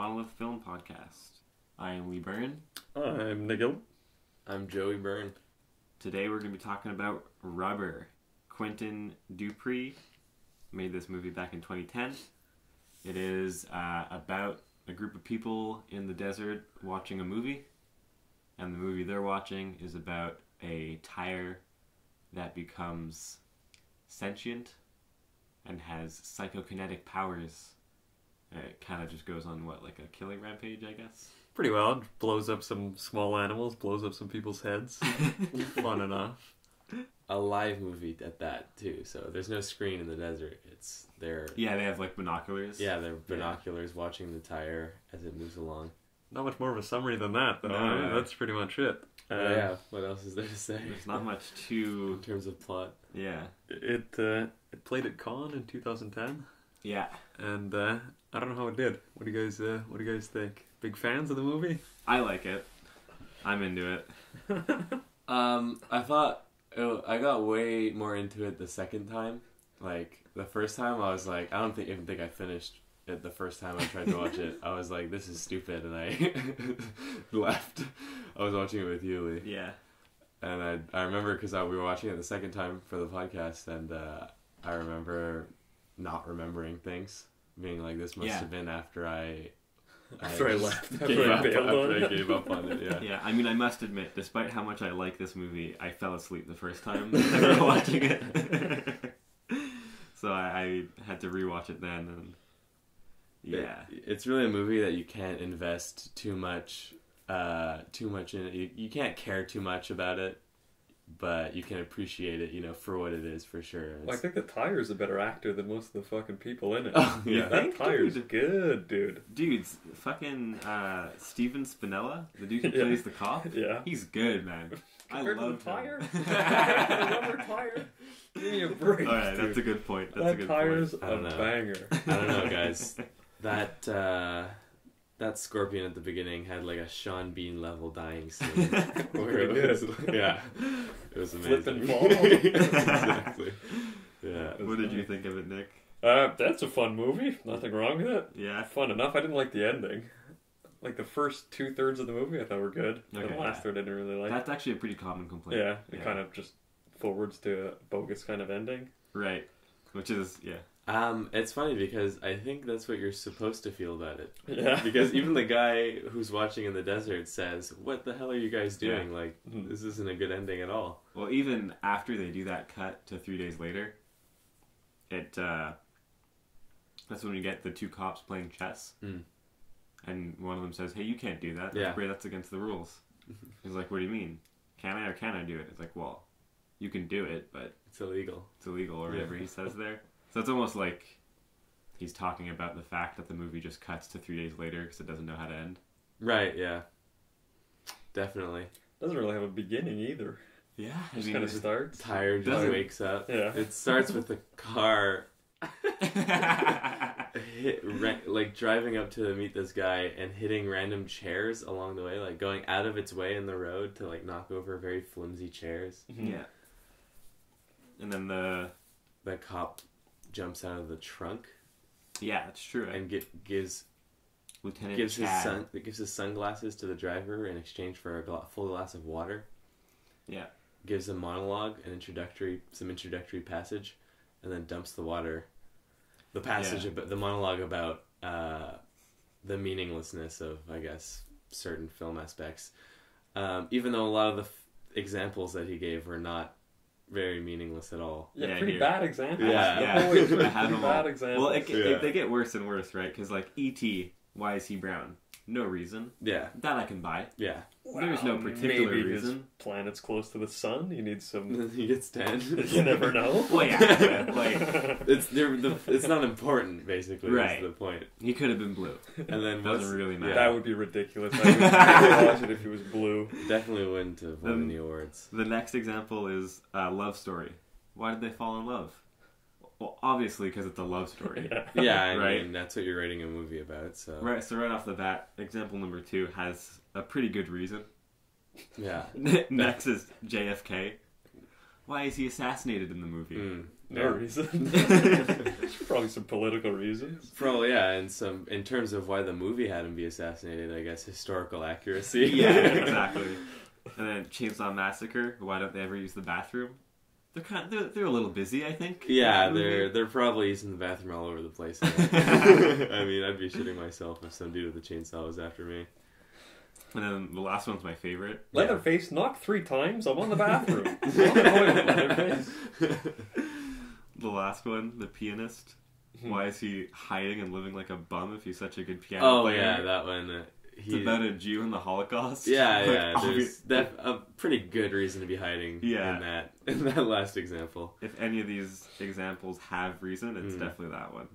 to the Monolith Film Podcast. I am Lee Byrne. I'm Nigel. I'm Joey Byrne. Today we're going to be talking about Rubber. Quentin Dupieux made this movie back in 2010. It is uh, about a group of people in the desert watching a movie, and the movie they're watching is about a tire that becomes sentient and has psychokinetic powers. It kind of just goes on what, like a killing rampage, I guess. Pretty well. Blows up some small animals, blows up some people's heads. Fun enough. A live movie at that too. So there's no screen in the desert. It's their Yeah, they have like binoculars. yeah, they're binoculars watching the tire as it moves along. Not much more of a summary than that, though. No. That's pretty much it. Uh, yeah. What else is there to say There's not much to in terms of plot? Yeah. It uh, it played at Cannes in 2010, Yeah. and uh, I don't know how it did. What do you guys uh, What do you guys think? Big fans of the movie? I like it. I'm into it. Um, I thought oh, I got way more into it the second time. Like the first time, I was like, I don't think even think I finished it the first time I tried to watch it. I was like, this is stupid, and I left. I was watching it with you, Lee. Yeah. And I I remember because we were watching it the second time for the podcast, and uh, I remember not remembering things, being like, "This must Yeah. have been after I." After I just left, after I up, bailed after I it. gave up on it. Yeah. Yeah. I mean, I must admit, despite how much I like this movie, I fell asleep the first time I watching it. so I, I had to rewatch it then, and yeah. It- it's really a movie that you can't invest too much, uh, too much in it. You, you can't care too much about it, but you can appreciate it, you know, for what it is for sure. Well, I It's- think the tire's a better actor than most of the fucking people in it. Oh, You yeah. think, that tire's dude? good, dude. Dudes, fucking uh, Stephen Spinella, the dude who Yeah. plays the cop, Yeah. he's good, man. I Compared to love the tire, him. rubber tire. Give me a break. All right, dude. that's a good point. That's a that good tire's point. I a banger. I don't know, guys. that uh, that scorpion at the beginning had like a Sean Bean level dying scene. where it was- yeah, it was amazing. Flip and fall. exactly. Yeah. What did you think of it, Nick? Uh, that's a fun movie. Nothing wrong with it. Yeah. Fun enough. I didn't like the ending. Like the first two thirds of the movie, I thought were good. Okay, the last yeah. third, I didn't really like. That's actually a pretty common complaint. yeah, it Yeah. kind of just forwards to a bogus kind of ending. Right. Which is, yeah. Um, it's funny because I think that's what you're supposed to feel about it. Yeah, Because even the guy who's watching in the desert says, "What the hell are you guys doing? Like, Mhm. this isn't a good ending at all." Well, even after they do that cut to three days later, it uh, that's when we get the two cops playing chess, Mm. and one of them says, "Hey, you can't do that. Yeah. That's, that's against the rules." He's like, "What do you mean? Can I or can I do it?" It's like, "Well, you can do it, but It's illegal. it's illegal or Yeah. whatever he says there." So it's almost like he's talking about the fact that the movie just cuts to three days later because it doesn't know how to end. Right? Yeah. Definitely. doesn't really have a beginning either. Yeah, I Just mean, kind of starts. Tired, Does just wakes up. Yeah. It starts with the car hit, ra- like driving up to meet this guy and hitting random chairs along the way, like going out of its way in the road to like knock over very flimsy chairs. Mhm. yeah. And then the The cop jumps out of the trunk yeah, it's true. and get, gives Lieutenant gives his Chad. sun gives his sunglasses to the driver in exchange for a gla- full glass of water. Yeah. Gives a monologue, an introductory, some introductory passage, and then dumps the water. The passage Yeah. about the monologue about uh, the meaninglessness of, I guess, certain film aspects. Um, even though a lot of the f- examples that he gave were not very meaningless at all. Yeah, Yeah, pretty here. bad example. Yeah. the Yeah. whole way through, I have pretty bad examples. Well, it, Yeah. it, they get worse and worse, right? Because like E.T., why is he brown? No reason. Yeah, That I can buy. yeah. There's no particular maybe his reason. planet's close to the sun. You need some. he gets ten. you never know. Well, yeah, but, like It's the, it's not important basically. Right. Is the point. he could have been blue. And then Doesn't really matter. That would be ridiculous. I would watch it if he was blue. Definitely wouldn't have won Um, any awards. The next example is uh, love story. Why did they fall in love? Well, obviously because it's a love story. Yeah. Yeah, I Right. mean that's what you're writing a movie about. So Right. So right off the bat, example number two has a pretty good reason. yeah, Next is JFK. Why is he assassinated in the movie? Mm. No reason. probably some political reasons. Probably yeah, and some in terms of why the movie had him be assassinated, I guess historical accuracy. yeah, exactly. And then Chainsaw Massacre. Why don't they ever use the bathroom? They're kind of, they're, they're a little busy, I think. Yeah, in that movie. they're they're probably using the bathroom all over the place. I mean, I'd be shitting myself if some dude with a chainsaw was after me. And then the last one's my favorite. Leatherface knocked three times. I'm on the bathroom. The point with Leatherface? The last one, the pianist. Hmm. Why is he hiding and living like a bum if he's such a good piano Oh player? yeah, that one. It's he, about a Jew in the Holocaust. yeah, Like, yeah. obvi- There's def- a pretty good reason to be hiding Yeah. in that in that last example. if any of these examples have reason, it's Mm. definitely that one.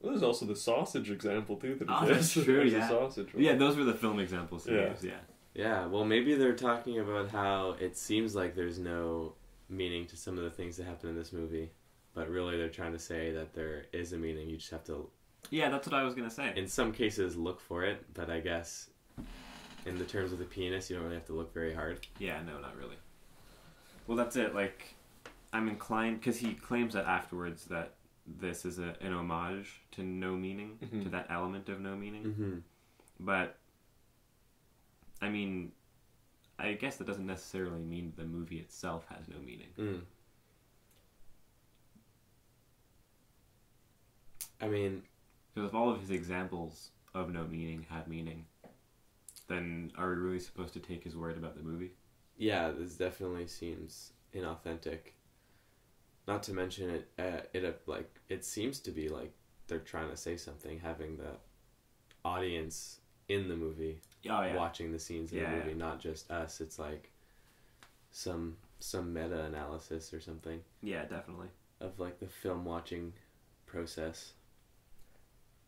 Well, there's also the sausage example too. That Oh, that's true, There's yeah. a sausage. one. Yeah, those were the film examples Yeah. use. Yeah. Yeah, well, maybe they're talking about how it seems like there's no meaning to some of the things that happen in this movie, but really they're trying to say that there is a meaning. You just have to, Yeah, that's what I was gonna say. in some cases, look for it. But I guess, in the terms of the pianist, you don't really have to look very hard. Yeah, no, not really. Well, that's it. Like, I'm inclined because he claims that afterwards that this is a, an homage to no meaning, Mhm. to that element of no meaning. Mm-hmm. But, I mean, I guess that doesn't necessarily mean the movie itself has no meaning. Mm. I mean, Because if all of his examples of no meaning had meaning, then are we really supposed to take his word about the movie? yeah, this definitely seems inauthentic. Not to mention it, uh, it uh, like it seems to be like they're trying to say something, having the audience in the movie Oh yeah. watching the scenes in Yeah, the yeah. movie, not just us. It's like some some meta analysis or something Yeah, definitely. of like the film watching process.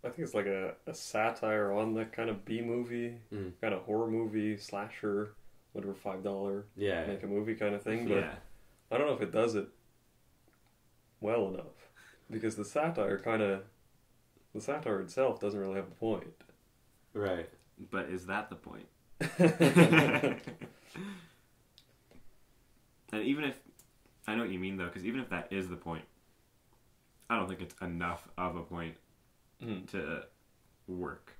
I think it's like a, a satire on the kind of B movie, Mm. kind of horror movie, slasher, whatever five dollar Yeah, make a movie kind of thing. But Yeah. I don't know if it does it well enough because the satire kind of the satire itself doesn't really have a point. right. But is that the point? And even if I know what you mean though, because even if that is the point, I don't think it's enough of a point Mm. to work.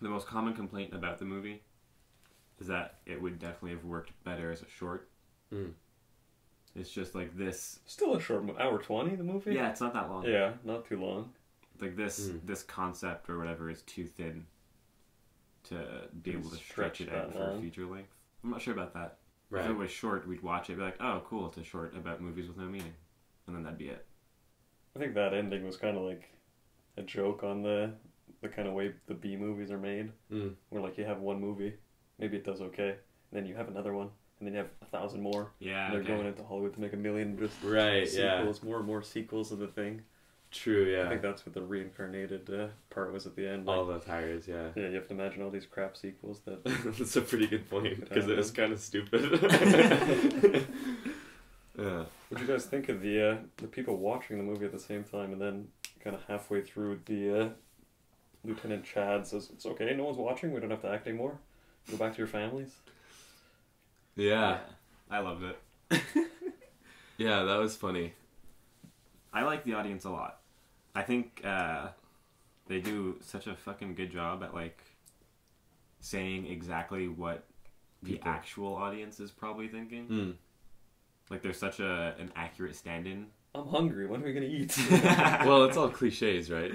The most common complaint about the movie is that it would definitely have worked better as a short. Mm. It's just like this. Still a short mo- hour twenty. The movie. Yeah, it's not that long. Yeah, not too long. Like this, Mm. this concept or whatever is too thin to be able to stretch Stretch it out for a feature length. I'm not sure about that. If Right. it was short, we'd watch it, be like, "Oh, cool! It's a short about movies with no meaning," and then that'd be it. I think that ending was kind of like a joke on the the kind of way the B movies are made, Mm. where like you have one movie, maybe it does okay, and then you have another one, and then you have a thousand more. Yeah, and they're okay. going into Hollywood to make a million just Right. Yeah. sequels, more and more sequels of the thing. True. Yeah. I think that's what the reincarnated uh, part was at the end. Like, All the tires. Yeah. yeah, you have to imagine all these crap sequels that. That's a pretty good point because it was kind of stupid. yeah. What do you guys think of the uh, the people watching the movie at the same time, and then kind of halfway through the uh, Lieutenant Chad says, "It's okay, no one's watching. We don't have to act anymore. Go back to your families." Yeah. I loved it. Yeah. That was funny. I like the audience a lot. I think uh, they do such a fucking good job at like saying exactly what the People. actual audience is probably thinking. Mm. Like they're such a an accurate stand-in. I'm hungry. When are we gonna eat? Well, it's all cliches, right?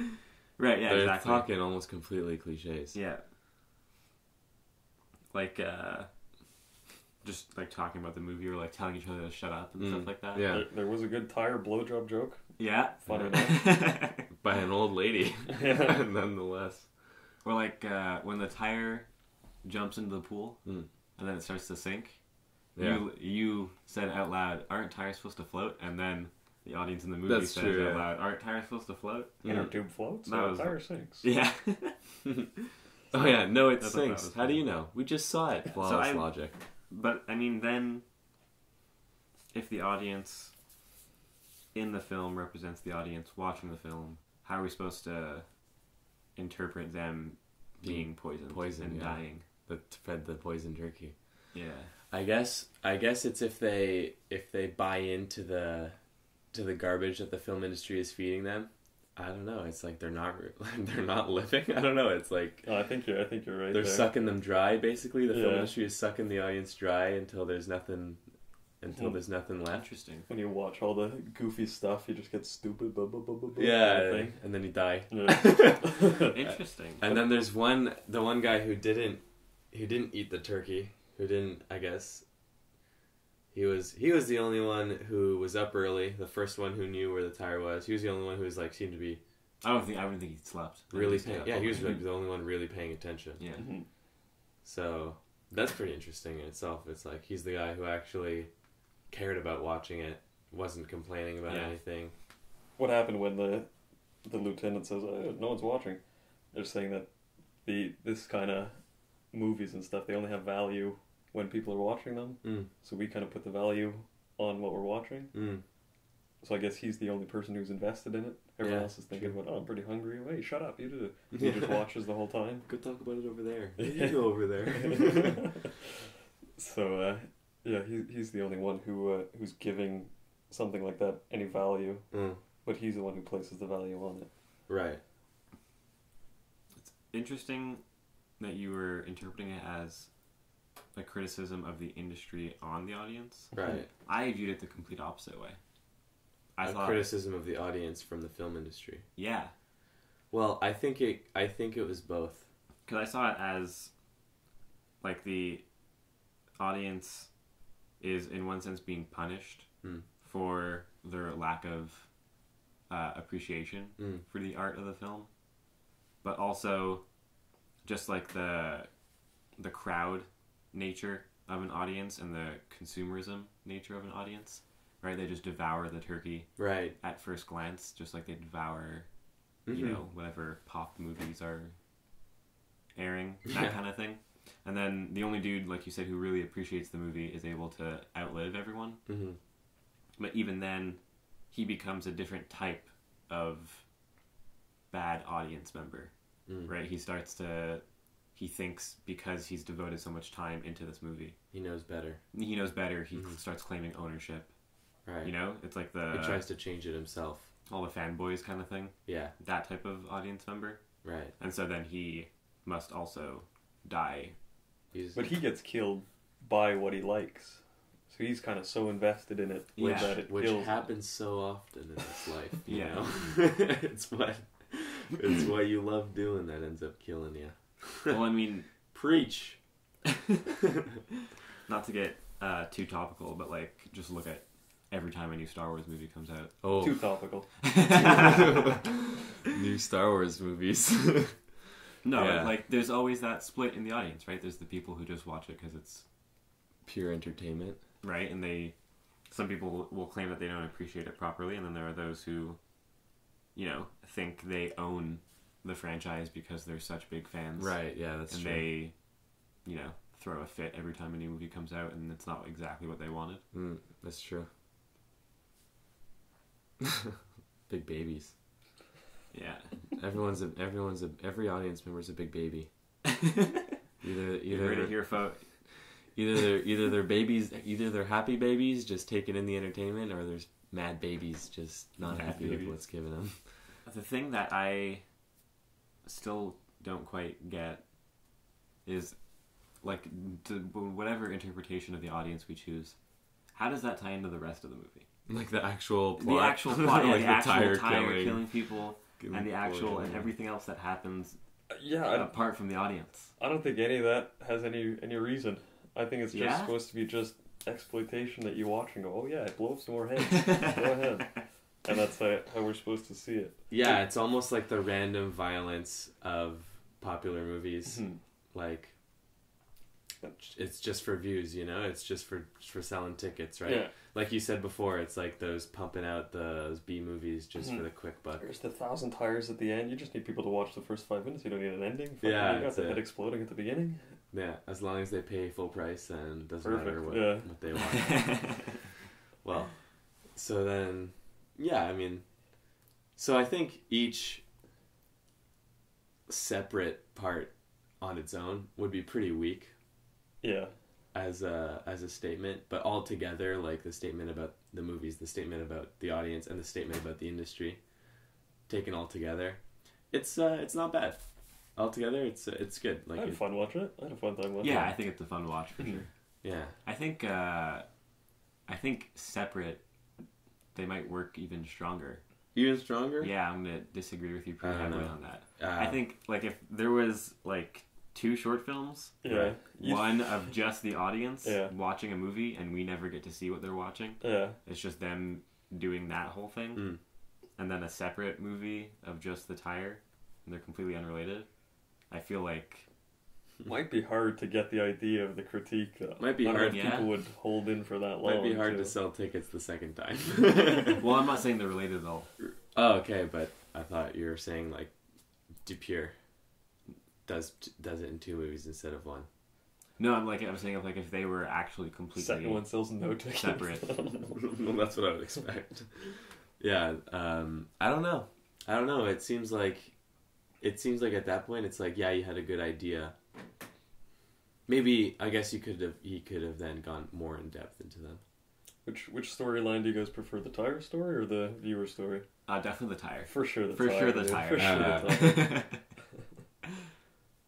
right? Yeah, They're exactly. talking almost completely cliches. Yeah. Like uh, just like talking about the movie or like telling each other to shut up and Mm, stuff like that. yeah. there, there was a good tire blowjob joke. Yeah. Funny By an old lady, Yeah. nonetheless. or like uh, when the tire jumps into the pool Mm. and then it starts to sink. Yeah. You you said out loud, "Aren't tires supposed to float?" And then the audience in the movie That's says true, out yeah. loud, "Aren't tires supposed to float?" Inner Mm. tube floats. That so was- tire sinks. Yeah. Oh yeah, no, it I sinks. How do you know? We just saw it. Flawless I- logic. but I mean, then if the audience in the film represents the audience watching the film, how are we supposed to interpret them being poisoned, Poisoned, and yeah. dying? That fed the poison turkey. Yeah. I guess I guess it's if they if they buy into the to the garbage that the film industry is feeding them, I don't know. It's like they're not they're not living. I don't know. It's like No, I think you're. I think you're right. they're there. sucking them dry. Basically, the film industry is sucking the audience dry until there's nothing until Hmm. there's nothing left. Interesting. When you watch all the goofy stuff, you just get stupid. Blah, blah, blah, blah, blah, Yeah, thing. and then you die. Yeah. Interesting. And then there's one, the one guy who didn't, who didn't eat the turkey, who didn't, I guess. He was he was the only one who was up early. The first one who knew where the tire was. He was the only one who was like seemed to be I don't think I wouldn't think he slept. Really think paying. Yeah, he was like the only one really paying attention. Yeah. Mhm. So that's pretty interesting in itself. It's like he's the guy who actually cared about watching it, wasn't complaining about Yeah. anything. What happened when the the lieutenant says, oh, "No one's watching"? They're saying that the this kind of movies and stuff they only have value when people are watching them. Mm. So we kind of put the value on what we're watching. Mm. So I guess he's the only person who's invested in it. Everyone Yeah, else is thinking, true. "Well, I'm pretty hungry." Hey, shut up! You do. He just watches the whole time. Go talk about it over there. You go over there. so uh, yeah, he, he's the only one who uh, who's giving something like that any value, mm. but he's the one who places the value on it. Right. It's interesting that you were interpreting it as a criticism of the industry on the audience. Right. I viewed it the complete opposite way. I a thought, criticism of the audience from the film industry. yeah, Well, I think it. I think it was both. because I saw it as like the audience is in one sense being punished Hmm. for their lack of uh, appreciation Mm. for the art of the film, but also just like the the crowd nature of an audience and the consumerism nature of an audience. Right, they just devour the turkey Right. at first glance, just like they devour you Mhm. know, whatever pop movies are airing, that Yeah. kind of thing. And then the only dude, like you said, who really appreciates the movie is able to outlive everyone. Mhm. But even then, he becomes a different type of bad audience member, Mm. right? He starts to, he thinks because he's devoted so much time into this movie, He knows better. he knows better. He Mhm. starts claiming ownership. Right. You know, it's like the he tries to change it himself. all the fanboys kind of thing. Yeah. That type of audience member. Right. And so then he must also die. He's. But he gets killed by what he likes, so he's kind of so invested in it Yeah. that it which kills. him. happens so often in this life. You Yeah. know? it's what. It's what you love doing that ends up killing you. Well, I mean, Preach. not to get uh, too topical, but like just look at every time a new Star Wars movie comes out. Oh. Too topical. New Star Wars movies. No, Yeah. like there's always that split in the audience, right? There's the people who just watch it because it's Pure entertainment. right, and they. Some people will- will claim that they don't appreciate it properly, and then there are those who, you know, think they own the franchise because they're such big fans, Right. Yeah, that's and true. they, you know, throw a fit every time a new movie comes out, and it's not exactly what they wanted. Mm, that's true. big babies. Yeah. Everyone's a everyone's a every audience member's a big baby. Either You heard either it here, folks. either they're either they're babies either they're happy babies just taking in the entertainment or there's mad babies just not Mad happy with what's given them. The thing that I still don't quite get is like to whatever interpretation of the audience we choose. How does that tie into the rest of the movie? Like the actual plot. The actual plot, yeah, like the, the actual tire, tire, killing, killing, people, and the actual and everything else that happens uh, Yeah, I, uh, apart from the audience. I don't think any of that has any any reason. I think it's just Yeah? supposed to be just exploitation that you watch and go, oh yeah, blow up some more heads, go ahead, and that's how, how we're supposed to see it. Yeah, it's almost like the random violence of popular movies. Hmm. Like it's just for views, you know. It's just for for selling tickets, right? Yeah, Like you said before, it's like those pumping out those B movies just Mhm. for the quick buck. there's the thousand tires at the end. You just need people to watch the first five minutes. You don't need an ending. Yeah, you got the it. head exploding at the beginning. Yeah, as long as they pay full price, then doesn't matter what yeah. what they want. Well, so then, yeah, I mean, so I think each separate part on its own would be pretty weak Yeah, as a as a statement, but all together, like the statement about the movies, the statement about the audience and the statement about the industry, taken all together, it's uh, it's not bad. Altogether, it's uh, it's good. I Like had it, fun watching it. I had a fun time watching Yeah, I think it's a fun watch for sure. yeah, I think uh, I think separate they might work even stronger. even stronger. Yeah, I'm gonna disagree with you pretty heavily know. on that. uh, I think like if there was like two short films, Yeah. One of just the audience Yeah. watching a movie and we never get to see what they're watching. Yeah. It's just them doing that whole thing, Mm. and then a separate movie of just the tire, and they're completely unrelated. I feel like Might be hard to get the idea of the critique. Though. Might be I don't know hard, if yeah. People would hold in for that long. might be hard too. to sell tickets the second time. well, I'm not saying they're related at all. oh, okay, but I thought you were saying like Dupieux does does it in two movies instead of one. No, I'm like I'm saying like if they were actually completely Second one sells no tickets. separate. well, that's what I would expect. yeah, um, I don't know. I don't know. It seems like it seems like at that point it's like yeah, you had a good idea. Maybe I guess you could have he could have then gone more in depth into them. Which which storyline do you guys prefer, the tire story or the viewer story? Uh, definitely the tire. For sure, the For tire. sure the dude. tire. For sure, Uh, the tire.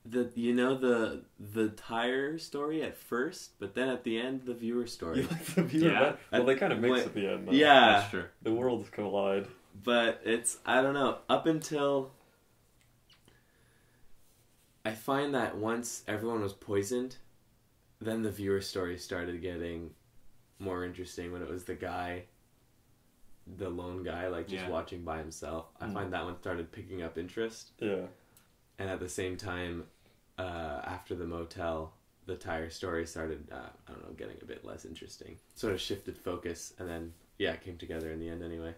The you know the the tire story at first, but then at the end the viewer story. You story. like the viewer? Yeah. better? Well, they kind of mix Wait, at the end. though. yeah, That's true. The worlds collide. but it's I don't know up until I find that once everyone was poisoned, then the viewer story started getting more interesting when it was the guy, the lone guy, like just Yeah. watching by himself. I Mm. find that one started picking up interest, Yeah. and at the same time, uh, after the motel. The tire story started, uh, I don't know, getting a bit less interesting. Sort of shifted focus, and then, yeah, it came together in the end anyway.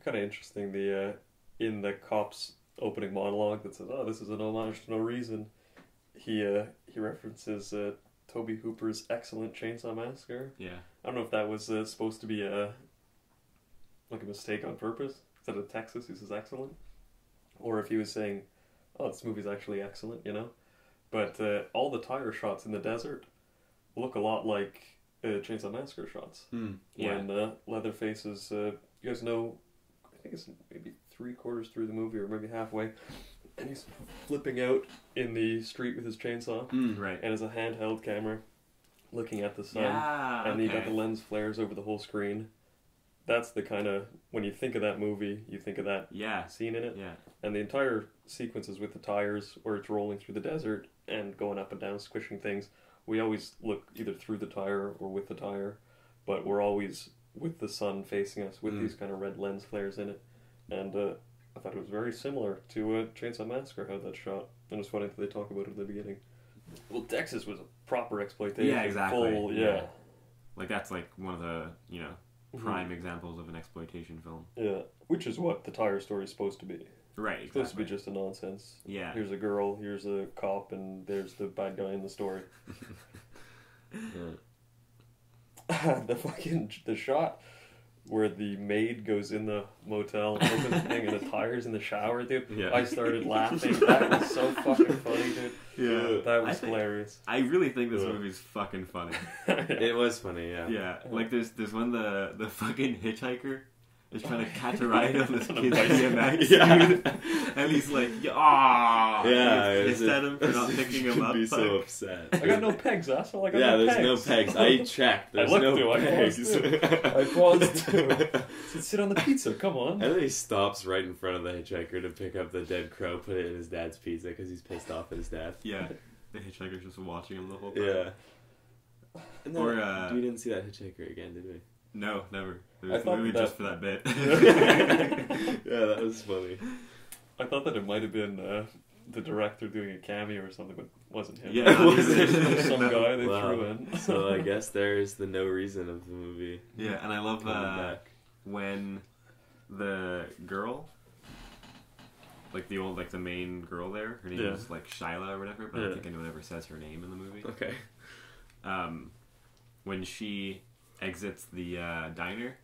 Kind of interesting. The uh, in the cops opening monologue that says, "Oh, this is an homage to No Reason." He uh, he references uh, Tobe Hooper's excellent Chainsaw Massacre. Yeah. I don't know if that was uh, supposed to be a like a mistake on purpose. Instead of Texas, he says excellent, or if he was saying, "Oh, this movie's actually excellent," you know. But uh, all the tire shots in the desert look a lot like uh, Chainsaw Massacre shots. Hmm. Yeah. When uh, Leatherface is, uh, you guys know, I think it's maybe three quarters through the movie or maybe halfway, and he's flipping out in the street with his chainsaw, Mm. Right. and has a handheld camera looking at the sun Yeah. and you got the lens flares over the whole screen. That's the kind of when you think of that movie, you think of that Yeah. scene in it, Yeah. and the entire sequences with the tires where it's rolling through the desert and going up and down, squishing things. We always look either through the tire or with the tire, but we're always with the sun facing us with Mm. these kind of red lens flares in it, and uh, I thought it was very similar to uh, Chainsaw Massacre how that shot, and it's funny that they talk about it at the beginning. Well, Texas was a proper exploitation. Yeah, exactly. Full, Yeah. yeah. Like that's like one of the you know Mhm. prime examples of an exploitation film. Yeah, which is what the tire story is supposed to be. Right. It's supposed to be just a nonsense. Yeah. Here's a girl, here's a cop, and there's the bad guy in the story. Yeah. the fucking the shot where the maid goes in the motel and opens the thing and the tires in the shower, dude. Yeah. I started laughing. That was so fucking funny, dude. Yeah. That I was think- hilarious. I really think this Yeah. movie's fucking funny. It was funny, yeah. Yeah, like there's there's when the the fucking hitchhiker is trying to catch a ride on this On kid's bicycle. BMX, Yeah. and he's like, ah, Yeah, He's it's pissed at him for not picking him up. be so Fuck. upset. I got no pegs, asshole. I got yeah, no there's pegs. no pegs. I checked. There's looked no too, I pegs. paused too. I paused too. Said, Sit on the pizza. Come on. And then he stops right in front of the hitchhiker to pick up the dead crow, put it in his dad's pizza because he's pissed off at his dad. Yeah, the hitchhiker's just watching him the whole time. Yeah. And then Or, uh, we didn't see that hitchhiker again, did we? No, never. There I was a thought movie that- just for that bit. yeah, that was funny. I thought that it might have been uh, the director doing a cameo or something, but it wasn't him. Yeah, it was it wasn't. some No. guy they Wow. threw in. So I guess there's the no reason of the movie yeah, and I love coming uh, when the girl, like the old, like the main girl there, her name Yeah. is like Shyla or whatever, but I Yeah. don't think anyone ever says her name in the movie. Okay. Um, when she exits the uh, diner,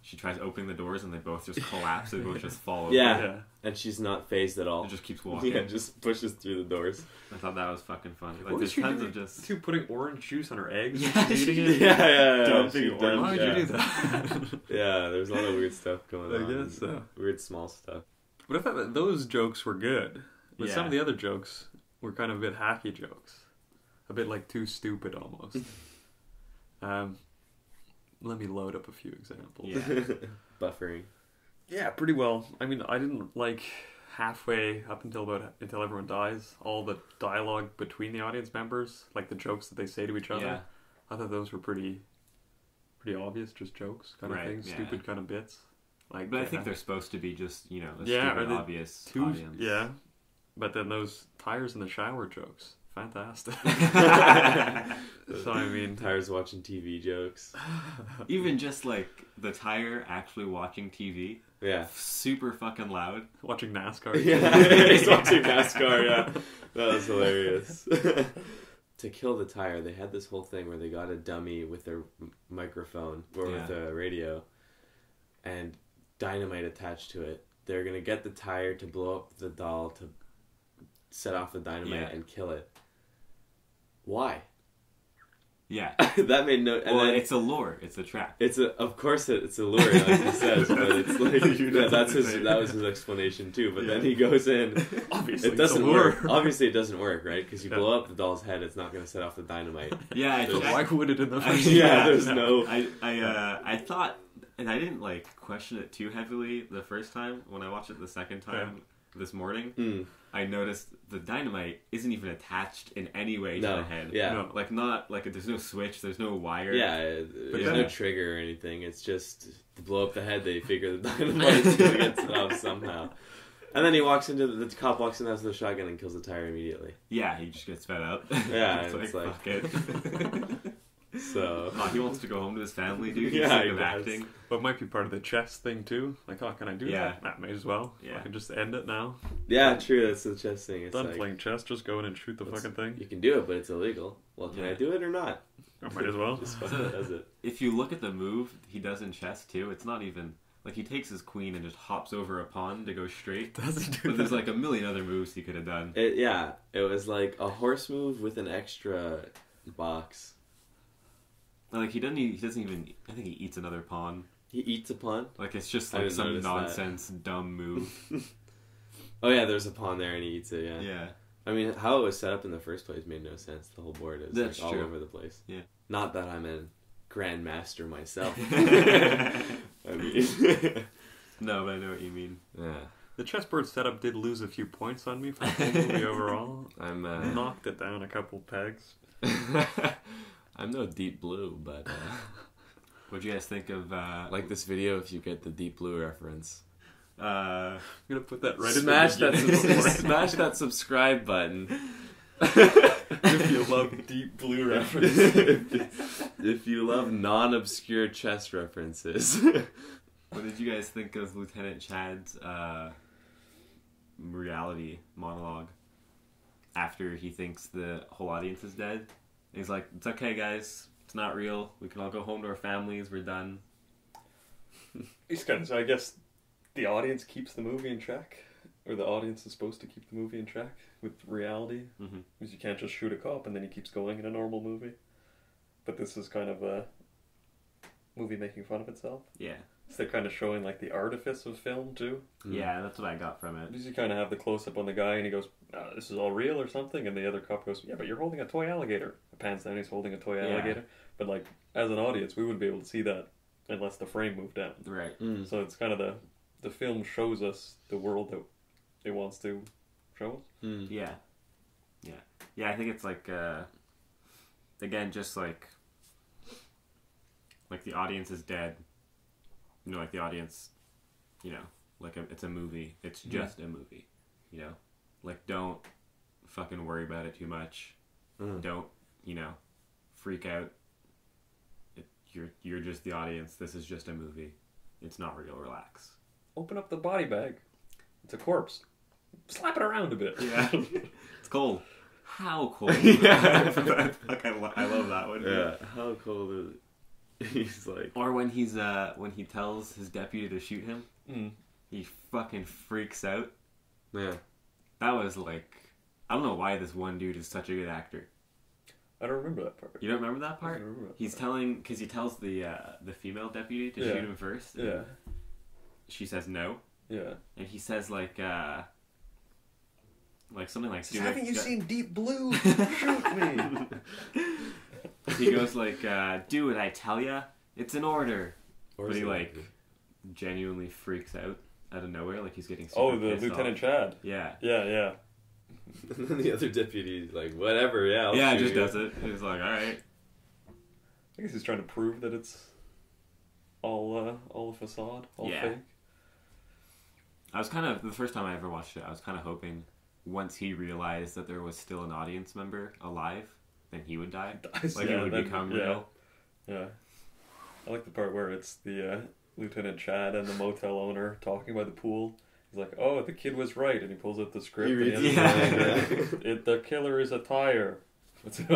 she tries opening the doors and they both just collapse. they both just fall over. Yeah. Yeah. And she's not phased at all. It just keeps walking. Yeah, just pushes through the doors. I thought that was fucking funny. Like What there's was she tons doing? of just Too putting orange juice on her eggs. Yeah, and she yeah, yeah, yeah. Dumping orange. does, Why would yeah. you do that? Yeah, there's a lot of weird stuff going I on. guess so. Weird small stuff. But I thought that those jokes were good. But some of the other jokes were kind of a bit hacky jokes. A bit like too stupid almost. um, let me load up a few examples. Yeah. Buffering. Yeah, pretty well. I mean, I didn't like halfway up until about until everyone dies. All the dialogue between the audience members, like the jokes that they say to each other. yeah. I thought those were pretty, pretty obvious, just jokes kind Right, of things, yeah. stupid kind of bits. Like, But I think they're supposed to be just you know a Yeah, stupid, obvious two, audience. yeah. But then those tires in the shower jokes, fantastic. so I mean, Tires watching TV jokes. Even just like the tire actually watching TV, Yeah. super fucking loud. watching NASCAR. Yeah, he's watching NASCAR. Yeah, that was hilarious. to kill the tire, they had this whole thing where they got a dummy with their microphone or with a radio, and dynamite attached to it. They're gonna get the tire to blow up the doll to set off the dynamite Yeah. and kill it. Why? Yeah. that made no. And well, then it's a lure. It's a trap. It's a, of course, it, it's a lure, like he says, but it's like You yeah, know that's his. what That was his explanation too. But then he goes in. Obviously, It doesn't it's a lure. work. Obviously, it doesn't work, right? Because you Yeah. blow up the doll's head, it's not going to set off the dynamite. Yeah, I So checked- why would it in the I- first? yeah, there's no. I I uh, I thought, and I didn't like question it too heavily the first time. When I watched it the second time this morning, Mm, I noticed the dynamite isn't even attached in any way to the head. Yeah. No. Like not like there's no switch, there's no wire. Yeah. it- There's then- no trigger or anything. It's just to blow up the head. They figure the dynamite's going to get off somehow. And then he walks into the, the cop walks in has the shotgun and kills the tire immediately. Yeah, he just gets fed up. Yeah, it's, it's like, like- fuck it. So oh, he wants to go home to his family, dude. He's Yeah, sick he of does. acting. But it might be part of the chess thing too. Like, oh, can I do Yeah. that? Nah, may as well. Yeah. I can just end it now. yeah, true. That's the chess thing. It's Done like playing chess. Just go in and shoot the fucking thing. you can do it, but it's illegal. Well, can I do it or not? I might as well. Just fucking does it. If you look at the move he does in chess too, it's not even like he takes his queen and just hops over a pawn to go straight. Doesn't do But there's like a million other moves he could have done. It yeah, it was like a horse move with an extra box. Like he doesn't. e- He doesn't even. I think he eats another pawn. He eats a pawn. Like it's just I like didn't some notice that. nonsense dumb move. Oh yeah, there's a pawn there and he eats it. Yeah. yeah. I mean, how it was set up in the first place made no sense. The whole board is That's like, all true. over the place. Yeah. Not that I'm a grandmaster myself. I mean, No, but I know what you mean. yeah. The chessboard setup did lose a few points on me for the whole movie overall. I'm uh, knocked it down a couple pegs. I'm no deep blue, but uh, What do you guys think of uh, like this video if you get the deep blue reference. uh, I'm gonna put that right smash in the that subs- smash that subscribe button. if you love deep blue references. if you love non-obscure chess references. what did you guys think of Lieutenant Chad's uh, reality monologue after he thinks the whole audience is dead? He's like, "It's okay, guys. It's not real. We can all go home to our families. We're done." He's kind of, so I guess the audience keeps the movie in track, or the audience is supposed to keep the movie in track with reality, hmm because you can't just shoot a cop and then he keeps going in a normal movie. But this is kind of a movie making fun of itself. Yeah, So they're kind of showing like the artifice of film too. yeah, that's what I got from it. Because you kind of have the close up on the guy and he goes, uh, "This is all real" or something, and the other cop goes, "Yeah, but you're holding a toy alligator." It pans down, he's holding a toy Yeah. alligator. But like as an audience, we wouldn't be able to see that unless the frame moved down. Right. Mm. So it's kind of the the film shows us the world that it wants to show us. Mm. Yeah. Yeah. Yeah, I think it's like uh again just like like the audience is dead. You know, like the audience, you know, like a, it's a movie. It's Mhm. just a movie. You know? Like don't fucking worry about it too much. Mm. Don't, you know, freak out. It, you're you're just the audience. This is just a movie. It's not real. Relax. Open up the body bag. It's a corpse. Slap it around a bit. Yeah. it's cold. How cold? Yeah. Fuck, I, lo- I love that one. Yeah. How cold is it? He's like, Or when he's uh when he tells his deputy to shoot him, Mm. he fucking freaks out. yeah, That was like I don't know why this one dude is such a good actor. I don't remember that part. You don't remember that I part? don't remember that He's part. telling because he tells the uh, the female deputy to Yeah. shoot him first. Yeah, She says no, yeah. and he says like uh like something like Says, Haven't you seen Deep Blue? Shoot me. he goes like uh, do what I tell ya. It's an order. or But he like genuinely freaks out out of nowhere, like he's getting Oh, the Lieutenant off. Chad. Yeah, Yeah, yeah. and then the other deputy, like, whatever, yeah, I'll yeah, shoot just you." does it. He's like, all right. I guess he's trying to prove that it's all uh, all a facade, all Yeah. fake. I was kind of the first time I ever watched it. I was kind of hoping once he realized that there was still an audience member alive, then he would die. Like Yeah, it would then- become yeah, real. Yeah. I like the part where it's the uh, Lieutenant Chad and the motel owner talking by the pool. He's like, "Oh, the kid was right," and he pulls out the script. He and reads has- it, yeah. it, the killer is a tire. What's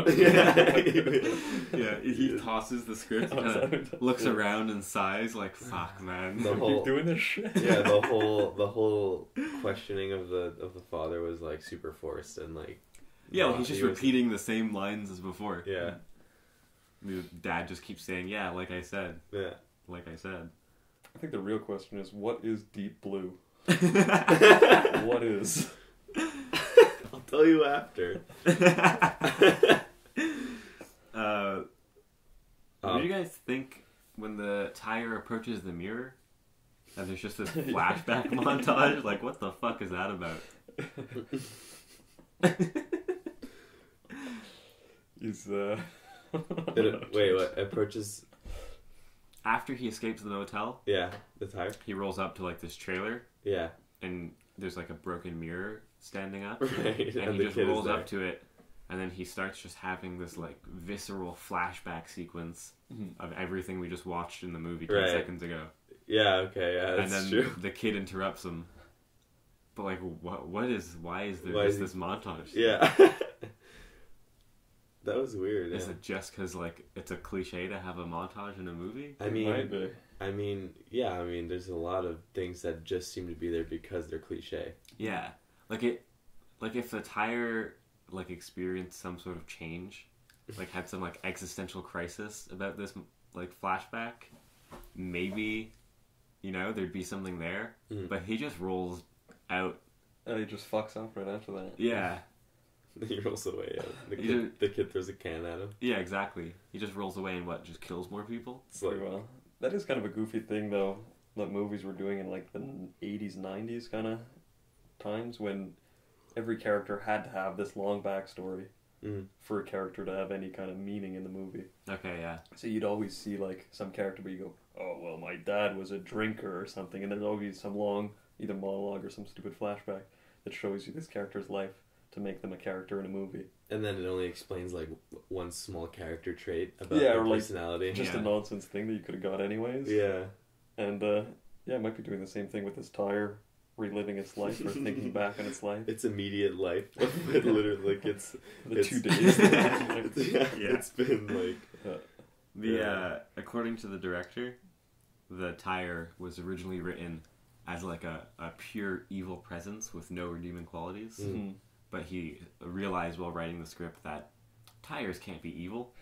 Yeah, he tosses the script, kind of looks around and sighs, like "fuck, man." The Keep whole- doing this shit. yeah, the whole the whole questioning of the of the father was like super forced and like Yeah, well, he's just he was- repeating the same lines as before. Yeah, The dad just keeps saying, "Yeah, like I said, yeah. like I said." I think the real question is, what is Deep Blue? What is? I'll tell you after. uh, what Um, do you guys think when the tire approaches the mirror? And there's just this flashback montage. Like, what the fuck is that about? He's uh. Did it, wait, what approaches? After he escapes the motel, Yeah, the tire. he rolls up to like this trailer, Yeah, and there's like a broken mirror standing up, right. and, And, he just rolls up to it, and then he starts just having this like visceral flashback sequence Mhm. of everything we just watched in the movie ten Right. seconds ago. Yeah, okay, yeah, and then true. the kid interrupts him. But like, what? What is? Why is there Why just is this montage? Yeah. that was weird. Is yeah. it just because like it's a cliche to have a montage in a movie? I mean, might be. I mean, yeah, I mean, there's a lot of things that just seem to be there because they're cliche. Yeah, like it, like if the tire like experienced some sort of change, like had some like existential crisis about this like flashback, maybe, you know, there'd be something there. Mm. But he just rolls out. And he just fucks up right after that. Yeah, he rolls away. Yeah. The, You kid, the kid throws a can at him. yeah, exactly. He just rolls away and what? Just kills more people. It's like, well. That is kind of a goofy thing, though, that movies were doing in like the 80s, 90s kind of times when every character had to have this long backstory mm, for a character to have any kind of meaning in the movie. Okay, yeah. So you'd always see like some character where you go, oh, well, my dad was a drinker or something, and there's always some long either monologue or some stupid flashback that shows you this character's life to make them a character in a movie. and then it only explains like one small character trait about Yeah, their or, like, personality. Just Yeah. a nonsense thing that you could have got anyways. yeah. And uh, yeah, it might be doing the same thing with this tire, reliving its life or thinking back on its life. It's immediate life. it literally like it's The it's, two days. it's, yeah, Yeah. it's been like The Yeah. uh, according to the director, the tire was originally written as like a, a pure evil presence with no redeeming qualities. Mm. But he realized while writing the script that tires can't be evil.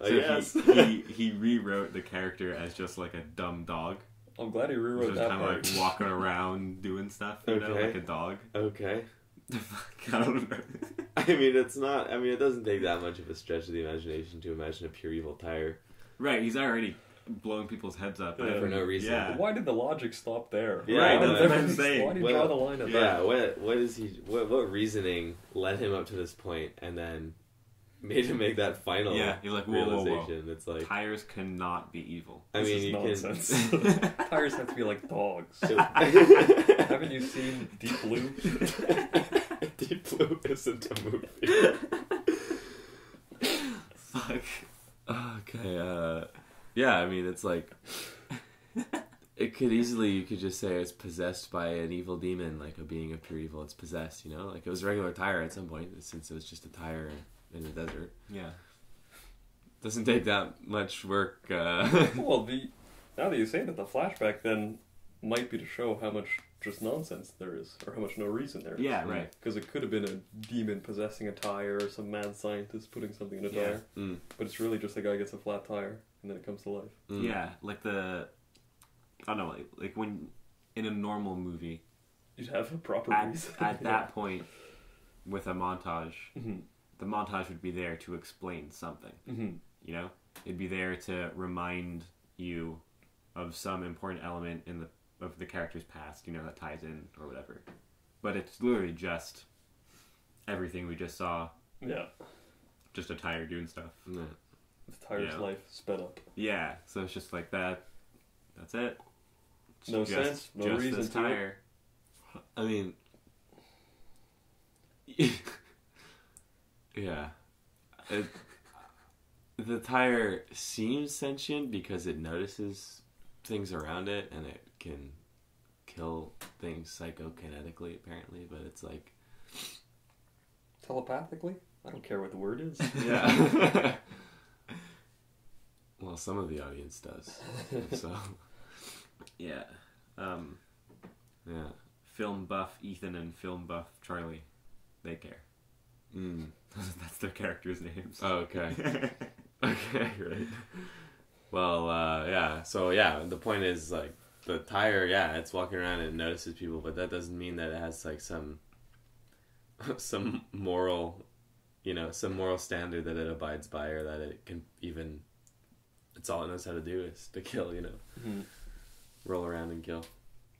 I So he, he he rewrote the character as just like a dumb dog, I'm glad he rewrote just that kind of like walking around doing stuff, you know, Okay. like a dog. okay. I don't know. I mean, it's not. I mean, it doesn't take that much of a stretch of the imagination to imagine a pure evil tire. right, he's already blowing people's heads up Yeah. For no reason. Yeah. Why did the logic stop there? Yeah, Right, did that's the- what I'm saying. Why did you draw the line at Yeah. that? What What is he? What What reasoning led him up to this point, and then made him make that final Yeah, he's like, whoa, whoa, whoa. realization? It's like. Tires cannot be evil. I This mean, is you nonsense. can. Tires have to be like dogs. Haven't Haven't you seen Deep Blue? Deep Blue isn't a movie. Fuck. Okay, uh, yeah, I mean, it's like. It could easily, you could just say it's possessed by an evil demon, like a being of pure evil. It's possessed, you know? Like it was a regular tire at some point, since it was just a tire in the desert. Yeah. doesn't take that much work. Uh, Well, the now that you say that, the flashback then might be to show how much just nonsense there is, or how much no reason there is. Yeah, right. Because it could have been a demon possessing a tire, or some mad scientist putting something in a Yeah. tire, mm, but it's really just a guy gets a flat tire and then it comes to life. mm. Yeah, like the I don't know, like, like when in a normal movie You'd have a proper at, reason. at that point with a montage, hmm the montage would be there to explain something. hmm You know, it'd be there to remind you of some important element in the of the character's past. You know, that ties in or whatever. But it's literally just everything we just saw, Yeah. just a tire doing stuff. Yeah. The tire's Yeah. life sped up. Yeah, so it's just like that. That's it. It's No just, sense, no just reason this to it. tire. I mean, yeah, it, the tire seems sentient because it notices things around it and it can kill things psychokinetically, apparently. But it's like, Telepathically? I don't care what the word is. yeah. well, some of the audience does. So, Yeah. Um, yeah. film buff Ethan and film buff Charlie, they care. Mm. That's their characters' names. Oh, okay. Okay, right. Well, uh, yeah. So yeah, the point is like the tire. Yeah, it's walking around and notices people, but that doesn't mean that it has like some some moral, you know, some moral standard that it abides by, or that it can even. It's all it knows how to do is to kill. You know, Mhm. roll around and kill.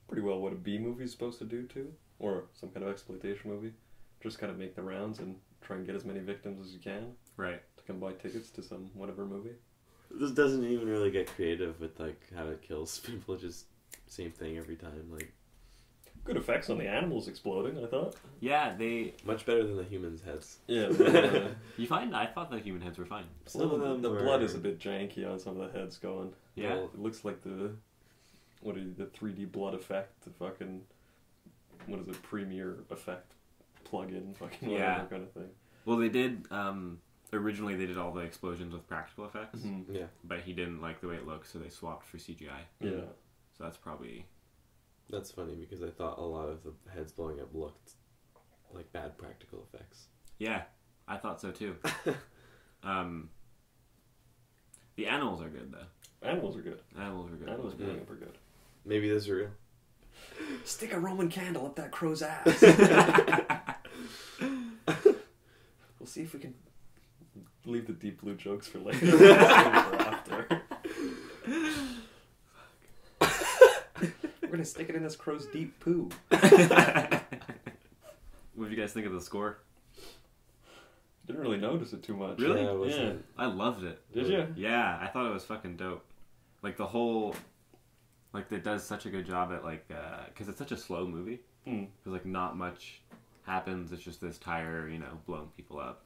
Pretty well what a B movie's supposed to do too, or some kind of exploitation movie. Just kind of make the rounds and try and get as many victims as you can right. to come buy tickets to some whatever movie. This doesn't even really get creative with like how it kills people. Just same thing every time. Like Good effects on the animals exploding, I thought. Yeah, they. much better than the humans' heads. Yeah, the, uh, You find? I thought the human heads were fine. Some well, of them the were- blood is a bit janky on some of the heads going. Yeah. Well, it looks like the what what is the 3D blood effect, the fucking what is it, Premiere effect plug-in, fucking whatever Yeah. kind of thing. Well, they did. Um, originally, they did all the explosions with practical effects, Yeah. but he didn't like the way it looked, so they swapped for CGI. Yeah. So that's probably That's funny because I thought a lot of the heads blowing up looked like bad practical effects. yeah. I thought so too. um, the animals are good though. Animals are good. Animals are good. Animals Yeah. blowing up are good. Maybe those are real. Stick a Roman candle up that crow's ass. we'll see if we can leave the deep blue jokes for later. Save it for after. We're gonna stick it in this crow's deep poo. what did you guys think of the score? Didn't really notice it too much. Really? Yeah, it Yeah. I loved it. Did you? Yeah, I thought it was fucking dope. Like the whole, like it does such a good job at like, because it's such a slow movie. Mm. Because like not much happens. It's just this tire, you know, blowing people up.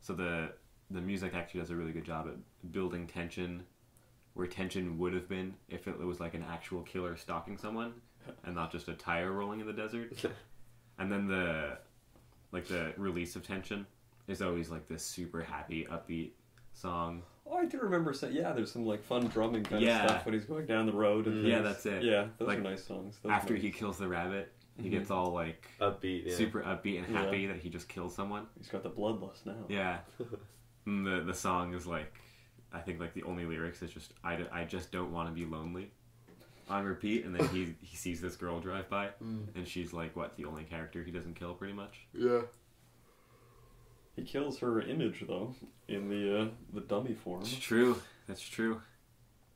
So the the music actually does a really good job at building tension, where tension would have been if it was like an actual killer stalking someone, and not just a tire rolling in the desert. and then the like the release of tension is always like this super happy, upbeat song. Oh, I do remember saying, yeah, there's some like fun drumming kind Yeah. of stuff when he's going down the road. And Mm. Yeah, that's it. Yeah, those Like, are nice songs. Those After nice. he kills the rabbit, he Mhm. gets all like Upbeat. Yeah. super upbeat and Yeah. happy that he just killed someone. he's got the bloodlust now. Yeah. and the the song is like, I think like the only lyrics is just I, d- I just don't want to be lonely, on repeat. And then he he sees this girl drive by, Mm. and she's like what the only character he doesn't kill pretty much. Yeah. He kills her image though in the uh, the dummy form. It's true. That's true.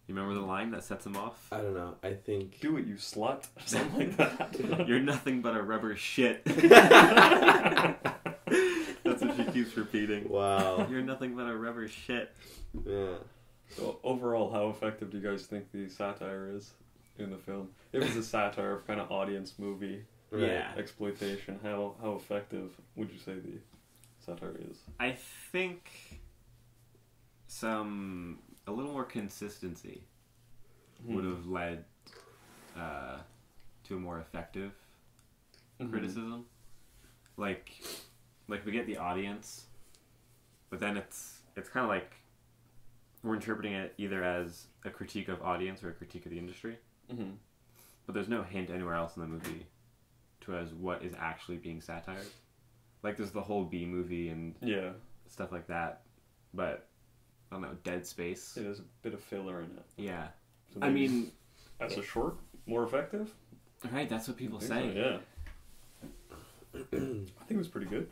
You remember the line that sets him off? I don't know. I think. Do it, you slut, something like that. You're nothing but a rubber shit. That's what she keeps repeating. Wow. You're nothing but a rubber shit. yeah. so overall, how effective do you guys think the satire is in the film? It was a satire of kind of audience movie Right. Yeah. exploitation, how how effective would you say the satire is? I think some a little more consistency would Hmm. have led uh, to a more effective Mhm. criticism. Like, like we get the audience, but then it's it's kind of like we're interpreting it either as a critique of audience or a critique of the industry. Mm-hmm. But there's no hint anywhere else in the movie to as what is actually being satirized. Like there's the whole B movie and Yeah, stuff like that, but I don't know, Dead Space. it has a bit of filler in it. Yeah, So I mean, as a short, more effective. right? That's what people I think so, say. yeah. I think it was pretty good.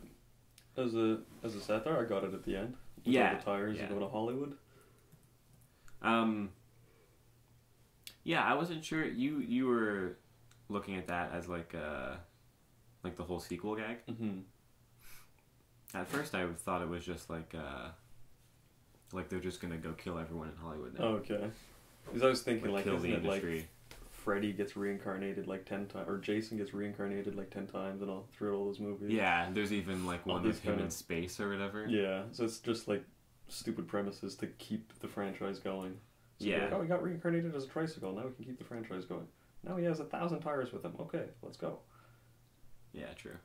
As a as a satire, I got it at the end. With all Yeah, the tires yeah. and going to Hollywood. Um. Yeah, I wasn't sure. You you were looking at that as like uh like the whole sequel gag. Mm-hmm. At first, I thought it was just like uh like they're just gonna go kill everyone in Hollywood now. okay. Because I was thinking like, kill isn't the it like industry. Freddy gets reincarnated like ten times, or Jason gets reincarnated like ten times, and all through all those movies. yeah, there's even like one with him in space or whatever. Yeah. So it's just like stupid premises to keep the franchise going. So Yeah. Like, oh, he got reincarnated as a tricycle. Now we can keep the franchise going. Now he has a thousand tires with him. Okay, let's go. Yeah, true.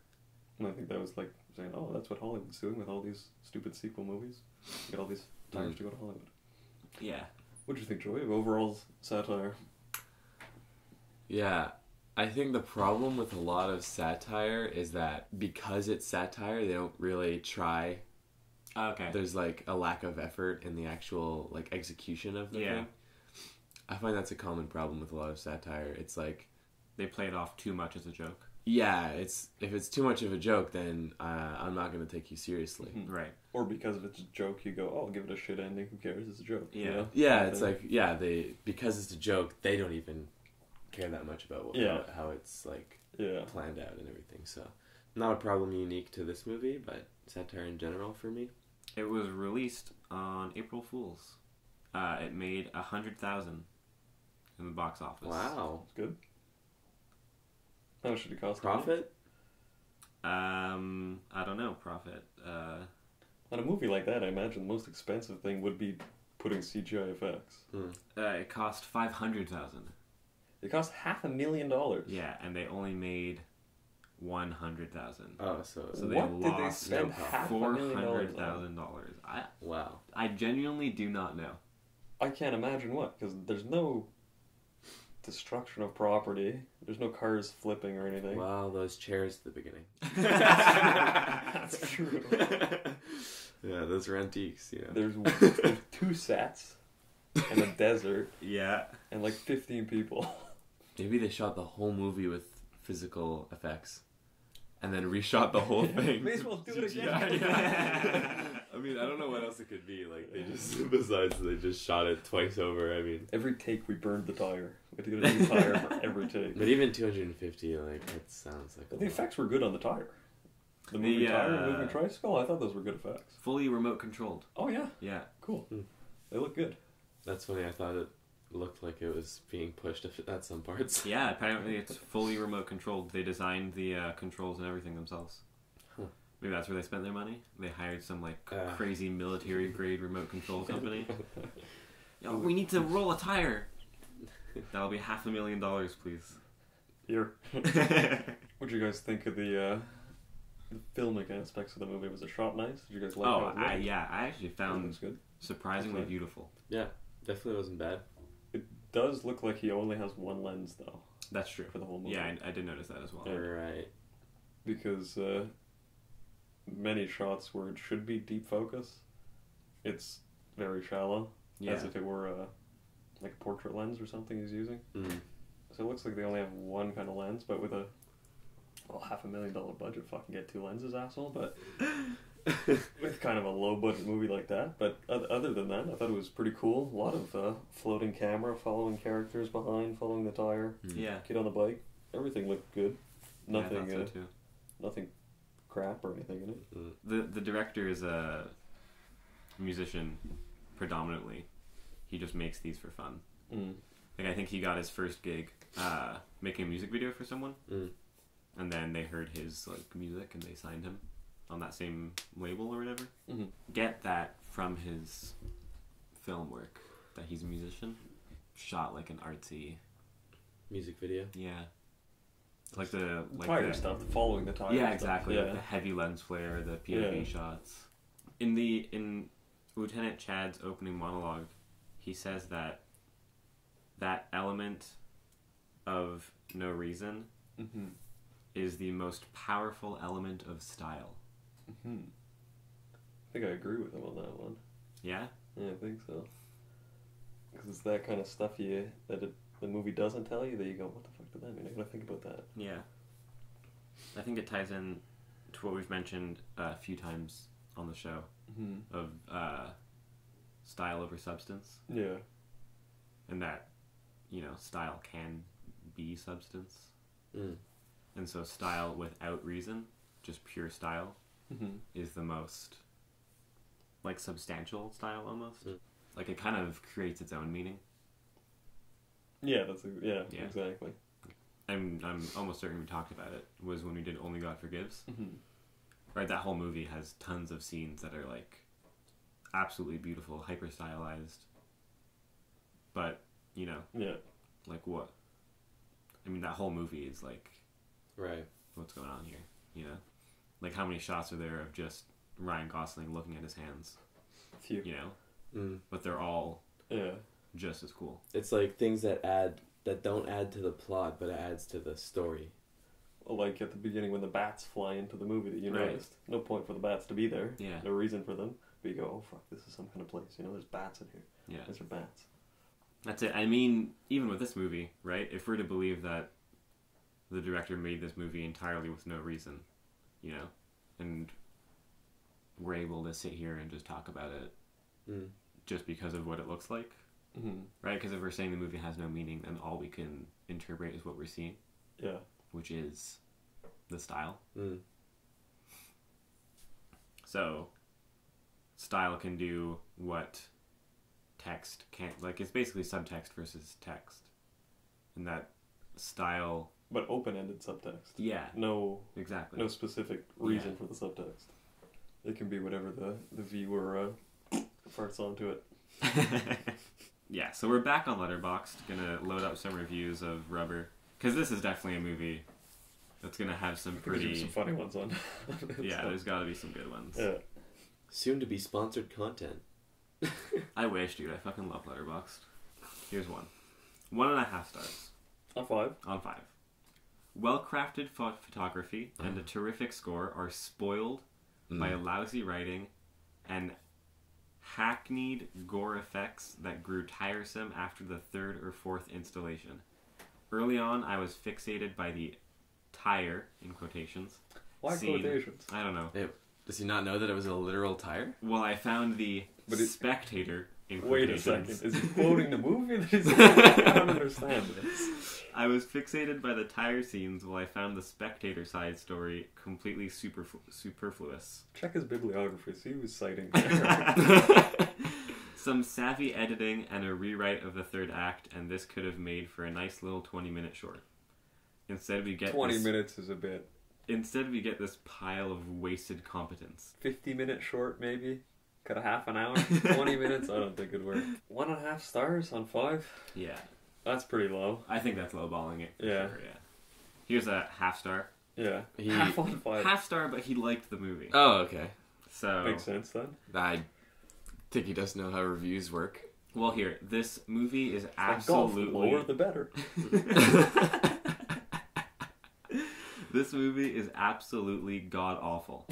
And I think that was like saying, oh, that's what Hollywood's doing with all these stupid sequel movies. You get all these tires Mm. to go to Hollywood. Yeah. What do you think, Joy, of overall satire? Yeah, I think the problem with a lot of satire is that because it's satire, they don't really try. Okay. There's like a lack of effort in the actual like execution of the Yeah. thing. I find that's a common problem with a lot of satire. It's like, They play it off too much as a joke. yeah, it's if it's too much of a joke, then uh, I'm not going to take you seriously. Mhm. Right. Or because if it's a joke, you go, oh, I'll give it a shit ending. Who cares? It's a joke. you Yeah. know? Yeah, it's like yeah, they because it's a joke, they don't even care that much about what, Yeah. how, how it's like yeah. planned out and everything. So, not a problem unique to this movie, but satire in general for me. It was released on April Fools. Uh, it made a hundred thousand in the box office. Wow, It's good. How much did it cost? profit. Um, I don't know. Profit. Uh, On a movie like that, I imagine the most expensive thing would be putting CGI effects. uh, it cost five hundred thousand. It cost half a million dollars. Yeah, and they only made one hundred thousand. Oh, so, So they what did they lost spend no half a Four million dollars hundred on? thousand dollars. I wow. I genuinely do not know. I can't imagine what, because there's no destruction of property. There's no cars flipping or anything. Wow, those chairs at the beginning. That's true. yeah, those are antiques. yeah. There's, there's two sets in a desert Yeah. and like 15 people. Maybe they shot the whole movie with physical effects, and then reshot the whole thing. May as well do it again. Yeah. I mean, I don't know what else it could be. Like they just besides they just shot it twice over. I mean, Every take we burned the tire. We had to get a new tire for every take. but even 250, like that sounds like a The lot. effects were good on the tire. The moving tire, uh, moving tricycle, I thought those were good effects. Fully remote controlled. Oh yeah, Yeah. cool. Hmm. They look good. That's funny. I thought it looked like it was being pushed at some parts. Yeah. Apparently, it's fully remote controlled. They designed the uh, controls and everything themselves. Huh. Maybe that's where they spent their money. They hired some like Uh. crazy military grade remote control company. Yo, we need to roll a tire. That'll be half a million dollars, please. Here. What do you guys think of the uh, the filmic aspects of the movie? Was it shot nice? Did you guys like oh, it I, yeah. I actually It found looks good. surprisingly Okay. beautiful. Definitely wasn't bad. Does look like he only has one lens though That's true. for the whole movie. Yeah, I, I did notice that as well. Yeah. Right. because uh, many shots where it should be deep focus, it's very shallow, Yeah. as if it were a like a portrait lens or something he's using. Mm. So it looks like they only have one kind of lens, but with a well half a million dollar budget, fucking get two lenses, asshole. But with kind of a low budget movie like that, but other than that, I thought it was pretty cool. A lot of uh, floating camera, following characters behind, following the tire, Mm. Yeah. kid on the bike. Everything looked good. Yeah, I Nothing, thought so uh, too. nothing crap or anything in it. Mm. The the director is a musician predominantly. He just makes these for fun. Mm. Like I think he got his first gig uh, making a music video for someone, Mm. and then they heard his like music and they signed him on that same label or whatever. Mhm. Get that from his film work that he's a musician. Shot like an artsy, Music video. yeah. Like the like tire the, stuff, following the tire. yeah, exactly. Yeah. Like the heavy lens flare, the POV Yeah. shots. In the in Lieutenant Chad's opening monologue, he says that that element of no reason Mm-hmm. is the most powerful element of style. Mm-hmm. I think I agree with him on that one. Yeah? Yeah, I think so. Because it's that kind of stuff you that it, the movie doesn't tell you that you go, what the fuck did that mean? I gotta think about that. Yeah. I think it ties in to what we've mentioned a few times on the show Mm-hmm. of uh, style over substance, Yeah. and that, you know, style can be substance. Mm. And so, style without reason, just pure style, Mm-hmm. is the most, like, substantial style almost. Mm. Like, it kind of creates its own meaning. Yeah, that's a, yeah, Yeah. exactly. I'm, I'm almost certain we talked about it, was when we did Only God Forgives. Mm-hmm. right that whole movie has tons of scenes that are like absolutely beautiful hyper stylized but you know Yeah. like what i mean that whole movie is like Right. what's going on here you know like how many shots are there of just ryan gosling looking at his hands Few. you know Mm. but they're all Yeah. just as cool It's like things that add that don't add to the plot, but it adds to the story. Like at the beginning when the bats fly into the movie that you Right. noticed. No point for the bats to be there. yeah No reason for them. But you go, oh fuck, this is some kind of place. You know, there's bats in here. yeah These are bats. That's it. I mean, even with this movie, right? If we're to believe that the director made this movie entirely with no reason, you know, and we're able to sit here and just talk about it Mm. just because of what it looks like, Mm-hmm. right? Because if we're saying the movie has no meaning, then all we can interpret is what we're seeing, Yeah. which is the style. Mm. So, style can do what text can't. Like, it's basically subtext versus text. And that style. But open ended subtext. Yeah, No exactly. no specific reason Yeah. for the subtext. It can be whatever the, the viewer uh, farts onto it. yeah, so we're back on Letterboxd. Gonna load up some reviews of Rubber. Because this is definitely a movie that's gonna have some I there's pretty. some funny ones on. Yeah, there's gotta be some good ones. yeah. Soon to be sponsored content. I wish, dude. I fucking love Letterboxd. Here's one. One and a half stars. On five. on five. Well crafted pho- photography and a terrific score are spoiled by Mm. lousy writing and hackneyed gore effects that grew tiresome after the third or fourth installation. Early on, I was fixated by the tire, in quotations. Why Scene. quotations? I don't know. Does he not know that it was a literal tire? Well, I found the But it- spectator, in Wait a second. Is he quoting the movie? That he's I don't understand this. I was fixated by the tire scenes while I found the spectator side story completely super superfluous. Check his bibliography. See who's citing. Some savvy editing and a rewrite of the third act, and this could have made for a nice little twenty-minute short. Instead, we get Twenty this, minutes is a bit. Instead, we get this pile of wasted competence. Fifty minute short, maybe. Cut a half an hour. Twenty minutes. I don't think it'd work. One and a half stars on five. Yeah, That's pretty low. I think that's lowballing it. Yeah. Sure, yeah. Here's a half star. Yeah. He- half on five. Half star, but he liked the movie. Oh, okay. So Makes sense then. I think he doesn't know how reviews work. well, here this movie is Like golf, absolutely the lower the better. This movie is absolutely god awful.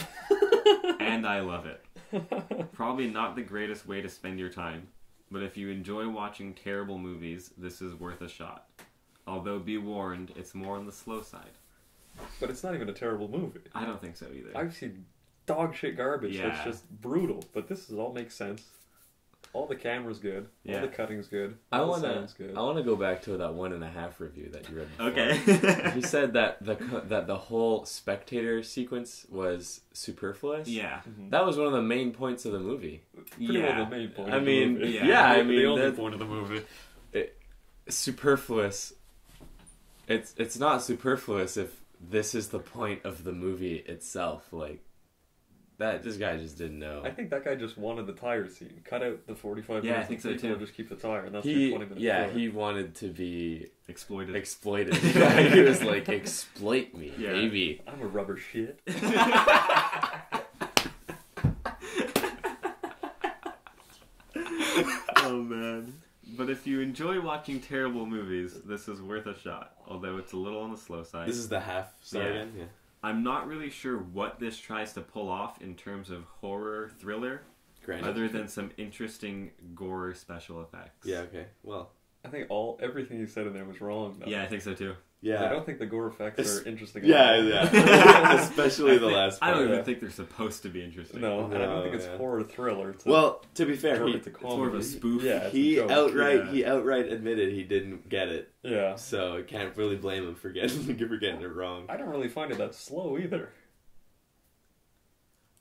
and I love it. Probably not the greatest way to spend your time, but if you enjoy watching terrible movies, this is worth a shot. Although be warned, it's more on the slow side. But it's not even a terrible movie. I don't think so either. I've seen dog shit garbage Yeah. that's just brutal, but this is all makes sense. All the camera's good. Yeah. All the cutting's good. I want to. I want to go back to that one and a half review that you read. Before. okay. He said that the that the whole spectator sequence was superfluous. yeah. Mhm. That was one of the main points of the movie. Pretty yeah. well the main point. I of the mean, movie. yeah, I The- mean, the only that- point of the movie. Superfluous. It's it's not superfluous if this is the point of the movie itself. Like that, this guy just didn't know. I think that guy just wanted the tire scene. Cut out the forty-five Yeah, I think so, too. Just keep the tire, and that's your he twenty minutes. yeah filler. he wanted to be Exploited. exploited. Yeah, he was like exploit me, Yeah. baby. I'm a rubber shit. Oh man. But if you enjoy watching terrible movies, this is worth a shot. Although it's a little on the slow side. This is the half star Yeah. again. Yeah. I'm not really sure what this tries to pull off in terms of horror thriller, Granted. other than some interesting gore special effects. Yeah. Okay. Well. I think all everything you said in there was wrong. though. Yeah, I think so too. I don't think the gore effects It's- are interesting. at Yeah. all. Yeah. Especially I the think- last I don't even Yeah. think they're supposed to be interesting. No, and I don't think it's yeah. horror thriller. It's a, Well, to be fair, he, it's more of a spoof. Yeah, it's a he outright yeah. he outright admitted he didn't get it, Yeah, so I can't really blame him for getting for getting it wrong. I don't really find it that slow either.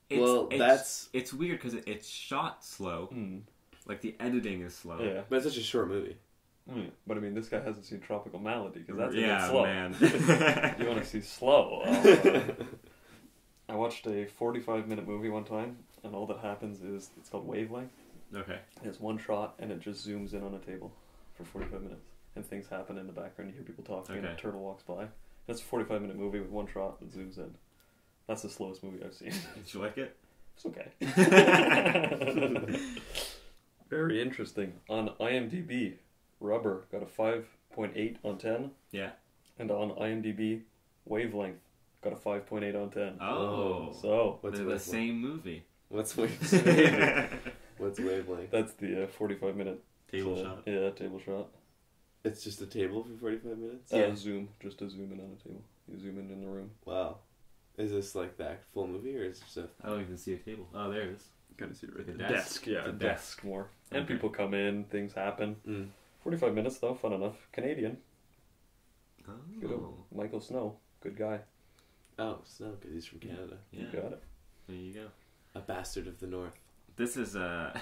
It's, Well, it's, that's- it's weird because it, it's shot slow. Mm. Like the editing is slow. Yeah, But it's such a short movie. Mm. but I mean, this guy hasn't seen Tropical Malady because that's a yeah, bit slow. man. You want to see slow? uh, I watched a 45 minute movie one time, and all that happens is it's called Wavelength. okay. It's one shot, and it just zooms in on a table for 45 minutes, and things happen in the background. You hear people talking, and a Okay. turtle walks by. That's a 45 minute movie with one shot that zooms in. That's the slowest movie I've seen. Did you like it? It's okay. Very interesting. On IMDb, Rubber got a 5.8 on 10, Yeah. and on IMDb, Wavelength got a 5.8 on 10. Oh. So, What's They're the wavelength? same movie. What's wavelength? What's wavelength? that's the uh, 45 minute Table uh, shot. Yeah, table shot. It's just a table for forty five minutes. Uh, Yeah. zoom, just a zoom in on a table. You zoom in in the room. Wow. Is this like that full movie or is it just a I don't even see a table. Oh, there it is. Kind of see it right right there. there. Desk. Desk, yeah, It's a desk, more. And Okay. people come in, things happen. mm. 45 minutes though, fun enough. Canadian. Oh. Good Oh. old Michael Snow, good guy. Oh, Snow, because he's from Canada. Yeah. You got it. There you go. A bastard of the North. This is uh, a.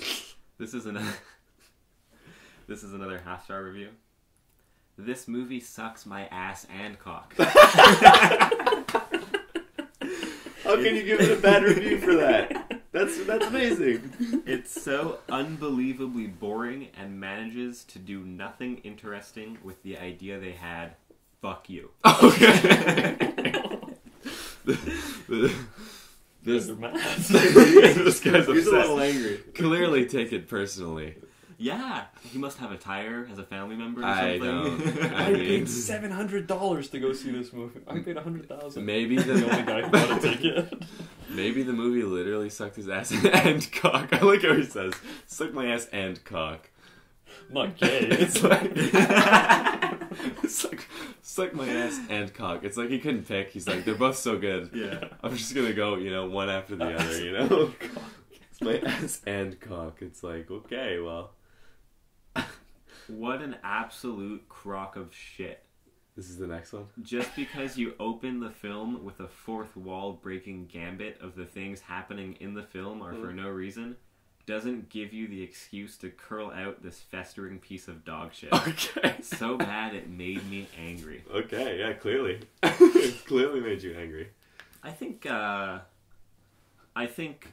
this is an this is another half star review. This movie sucks my ass and cock. How can you give it a bad review for that? That's that's amazing. It's so unbelievably boring and manages to do nothing interesting with the idea they had. Fuck you. Okay. this, They're this guy's he's a little angry. Clearly, take it personally. Yeah, he must have a tire as a family member or I something. don't. I I mean, paid seven hundred dollars to go see this movie. I paid a hundred thousand. maybe the only guy who bought a ticket. maybe the movie literally sucked his ass and cock. I like how he says, "Suck my ass and cock." Not gay. It's like it's like suck my ass and cock. It's like he couldn't pick. He's like they're both so good. yeah. I'm just gonna go, you know, one after the other. You know, it's my ass and cock. It's like okay, well, What an absolute crock of shit. this is the next one. Just because you open the film with a fourth wall breaking gambit of the things happening in the film are for no reason doesn't give you the excuse to curl out this festering piece of dog shit. Okay. so bad it made me angry. Okay. Yeah. Clearly, it clearly made you angry. I think uh I think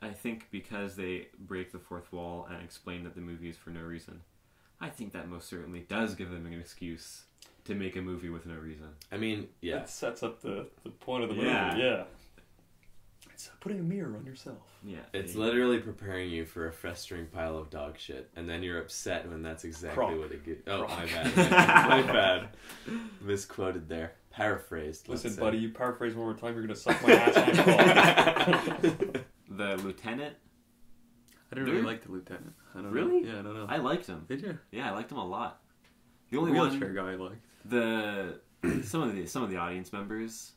I think because they break the fourth wall and explain that the movie is for no reason. I think that most certainly does give them an excuse to make a movie with no reason. I mean, yeah. it sets up the, the point of the movie. Yeah. Yeah. It's putting a mirror on yourself. Yeah. It's they- literally preparing you for a festering pile of dog shit, and then you're upset when that's exactly Crock. what it gets. Oh, Crock. my bad. my bad. Misquoted there. Paraphrased. let's Listen, say. buddy, you paraphrase one more time, you're gonna suck my ass and cock. the lieutenant. I didn't really like the lieutenant. I don't Really? Yeah, I don't know. I liked him. Did you? Yeah, I liked him a lot. The only wheelchair one, guy I liked. the some of the some of the audience members,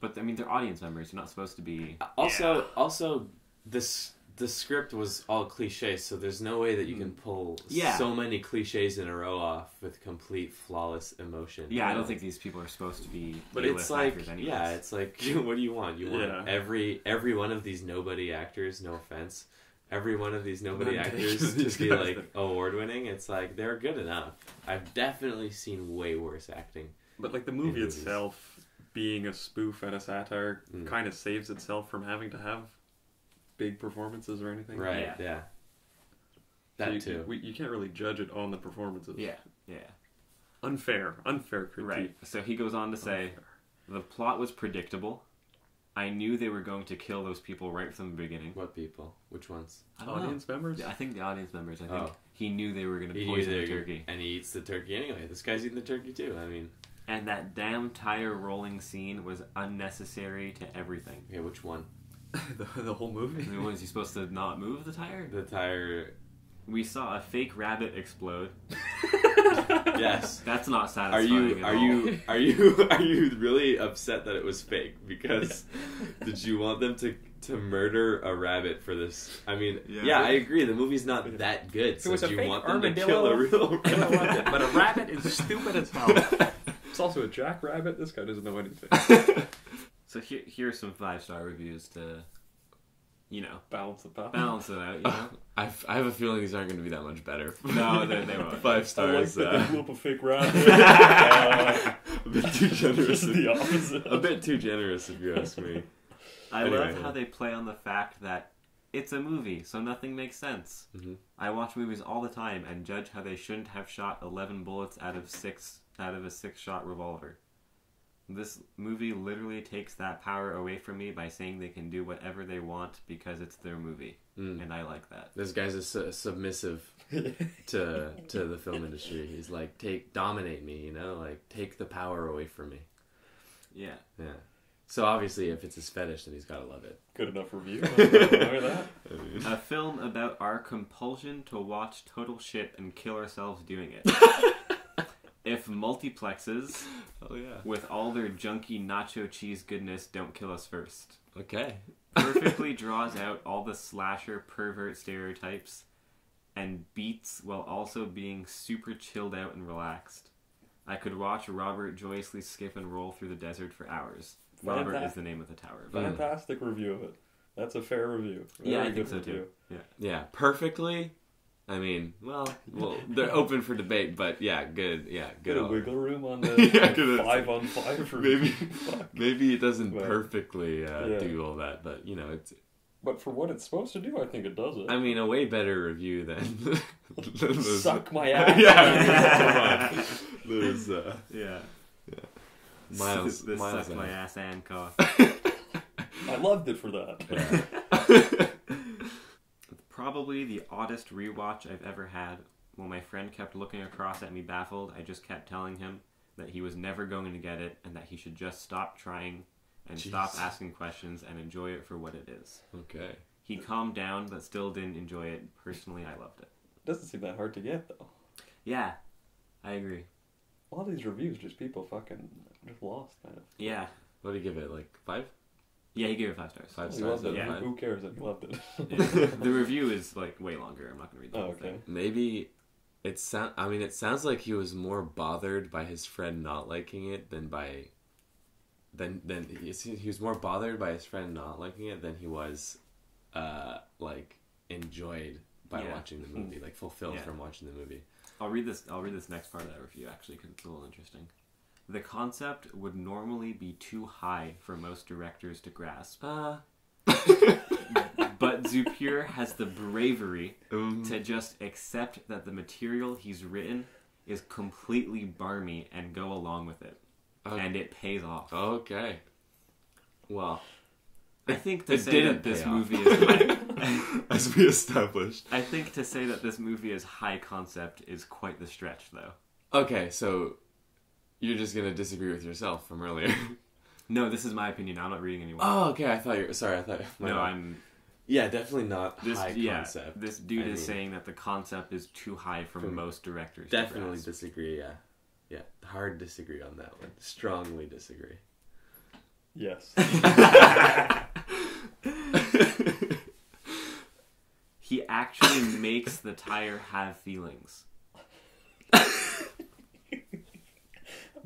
but I mean they're audience members. They're not supposed to be. Uh, also, also, this the script was all cliches, so there's no way that you can hmm. pull Yeah. so many cliches in a row off with complete flawless emotion. Yeah, I don't think these people are supposed to be. But A-list it's like, actors anyways. yeah, it's like, what do you want? You want Yeah. every every one of these nobody actors. No offense, every one of these nobody actors taking to be like award winning. It's like they're good enough. I've definitely seen way worse acting. But like the movie itself, being a spoof and a satire, Mm. kind of saves itself from having to have big performances or anything. Right? Yeah. Yeah. So That you, too. we- you can't really judge it on the performances. Yeah, yeah, Unfair. Unfair critique. right. So he goes on to say Unfair. the plot was predictable. I knew they were going to kill those people right from the beginning. What people? Which ones? I know. Audience members? I think the audience members. I think Oh. he knew they were going to poison the turkey. and he eats the turkey anyway. This guy's eating the turkey too. I mean, And that damn tire rolling scene was unnecessary to everything. okay, which one? the, the whole I movie? mean, was he supposed to not move the tire? The tire. We saw a fake rabbit explode. Yes. That's not satisfying. Are you at are all. you are you are you really upset that it was fake? Because did you want them to to murder a rabbit for this? I mean, Yeah. yeah, I agree. The movie's not that good. So do you want them to kill a real rabbit? but a rabbit is stupid as hell. It's also a jackrabbit. This guy doesn't know anything. So here, here are some five star reviews to, you know, Balance it balance. balance it out. You know, I, f- I have a feeling these aren't going to be that much better. No, they- they won't. Five I like stars. that uh, up a fake rabbit. Uh, a bit too generous. Just the opposite. A bit too generous, if you ask me. I Anyway. love how they play on the fact that it's a movie, so nothing makes sense. Mhm. I watch movies all the time and judge how they shouldn't have shot eleven bullets out of six out of a six shot revolver. This movie literally takes that power away from me by saying they can do whatever they want because it's their movie, Mm. and I like that. This guy's a su- submissive to to the film industry. He's like, take dominate me, you know, like take the power away from me. Yeah. Yeah. So obviously, if it's his fetish, then he's got to love it. Good enough review. Look at that. I mean, A film about our compulsion to watch total shit and kill ourselves doing it. If multiplexes oh yeah. with all their junky nacho cheese goodness don't kill us first. Okay. Perfectly draws out all the slasher pervert stereotypes and beats while also being super chilled out and relaxed. I could watch Robert joyously skip and roll through the desert for hours. Robert is the name of the tower. Fantastic review of it. That's a fair review. Yeah, I think so too. Yeah. Yeah. Perfectly. I mean, well, well, they're open for debate, but yeah, good. Yeah, Get good. a wiggle room on the Yeah, good. five on five for Maybe, Fuck. maybe it doesn't Well, perfectly uh, yeah. do all that, but you know, it's. But for what it's supposed to do, I think it does it. I mean, a way better review than. than those- Suck my ass. yeah, come on. There's uh, Yeah. miles, this miles sucks my ass and cough. I loved it for that. Yeah. Probably the oddest rewatch I've ever had. While my friend kept looking across at me baffled, I just kept telling him that he was never going to get it and that he should just stop trying and stop asking questions and enjoy it for what it is. okay. He calmed down but still didn't enjoy it. Personally, I loved it. Doesn't seem that hard to get though. Yeah, I agree. A lot of these reviews, just people fucking just lost, kind of. Yeah. What do you give it? Like five? Yeah, he gave it five stars. Five He stars. loved it. yeah. out Who cares that he loved it? Yeah. the review is like way longer. I'm not going to read the oh, whole okay. thing. Maybe it sound. I mean, it sounds like he was more bothered by his friend not liking it than by. Than than he, he was more bothered by his friend not liking it than he was, uh, like enjoyed by Yeah. watching the movie, like fulfilled Yeah. from watching the movie. I'll read this. I'll read this next part of that review actually because it's a little interesting. The concept would normally be too high for most directors to grasp, Uh, but Dupieux has the bravery um, to just accept that the material he's written is completely barmy and go along with it, Okay. and it pays off. okay. Well, I think to it say that this off. movie is. High, as we established. I think to say that this movie is high concept is quite the stretch, though. Okay, so you're just gonna disagree with yourself from earlier. No, this is my opinion. I'm not reading anyone. oh, okay. I thought you. were Sorry, I thought. my no, bad. I'm Yeah, definitely not this. high yeah, concept. this dude I is mean- saying that the concept is too high for most directors. Definitely grasp. disagree. Yeah, yeah. Hard disagree on that one. Strongly disagree. Yes. He actually makes the tire have feelings.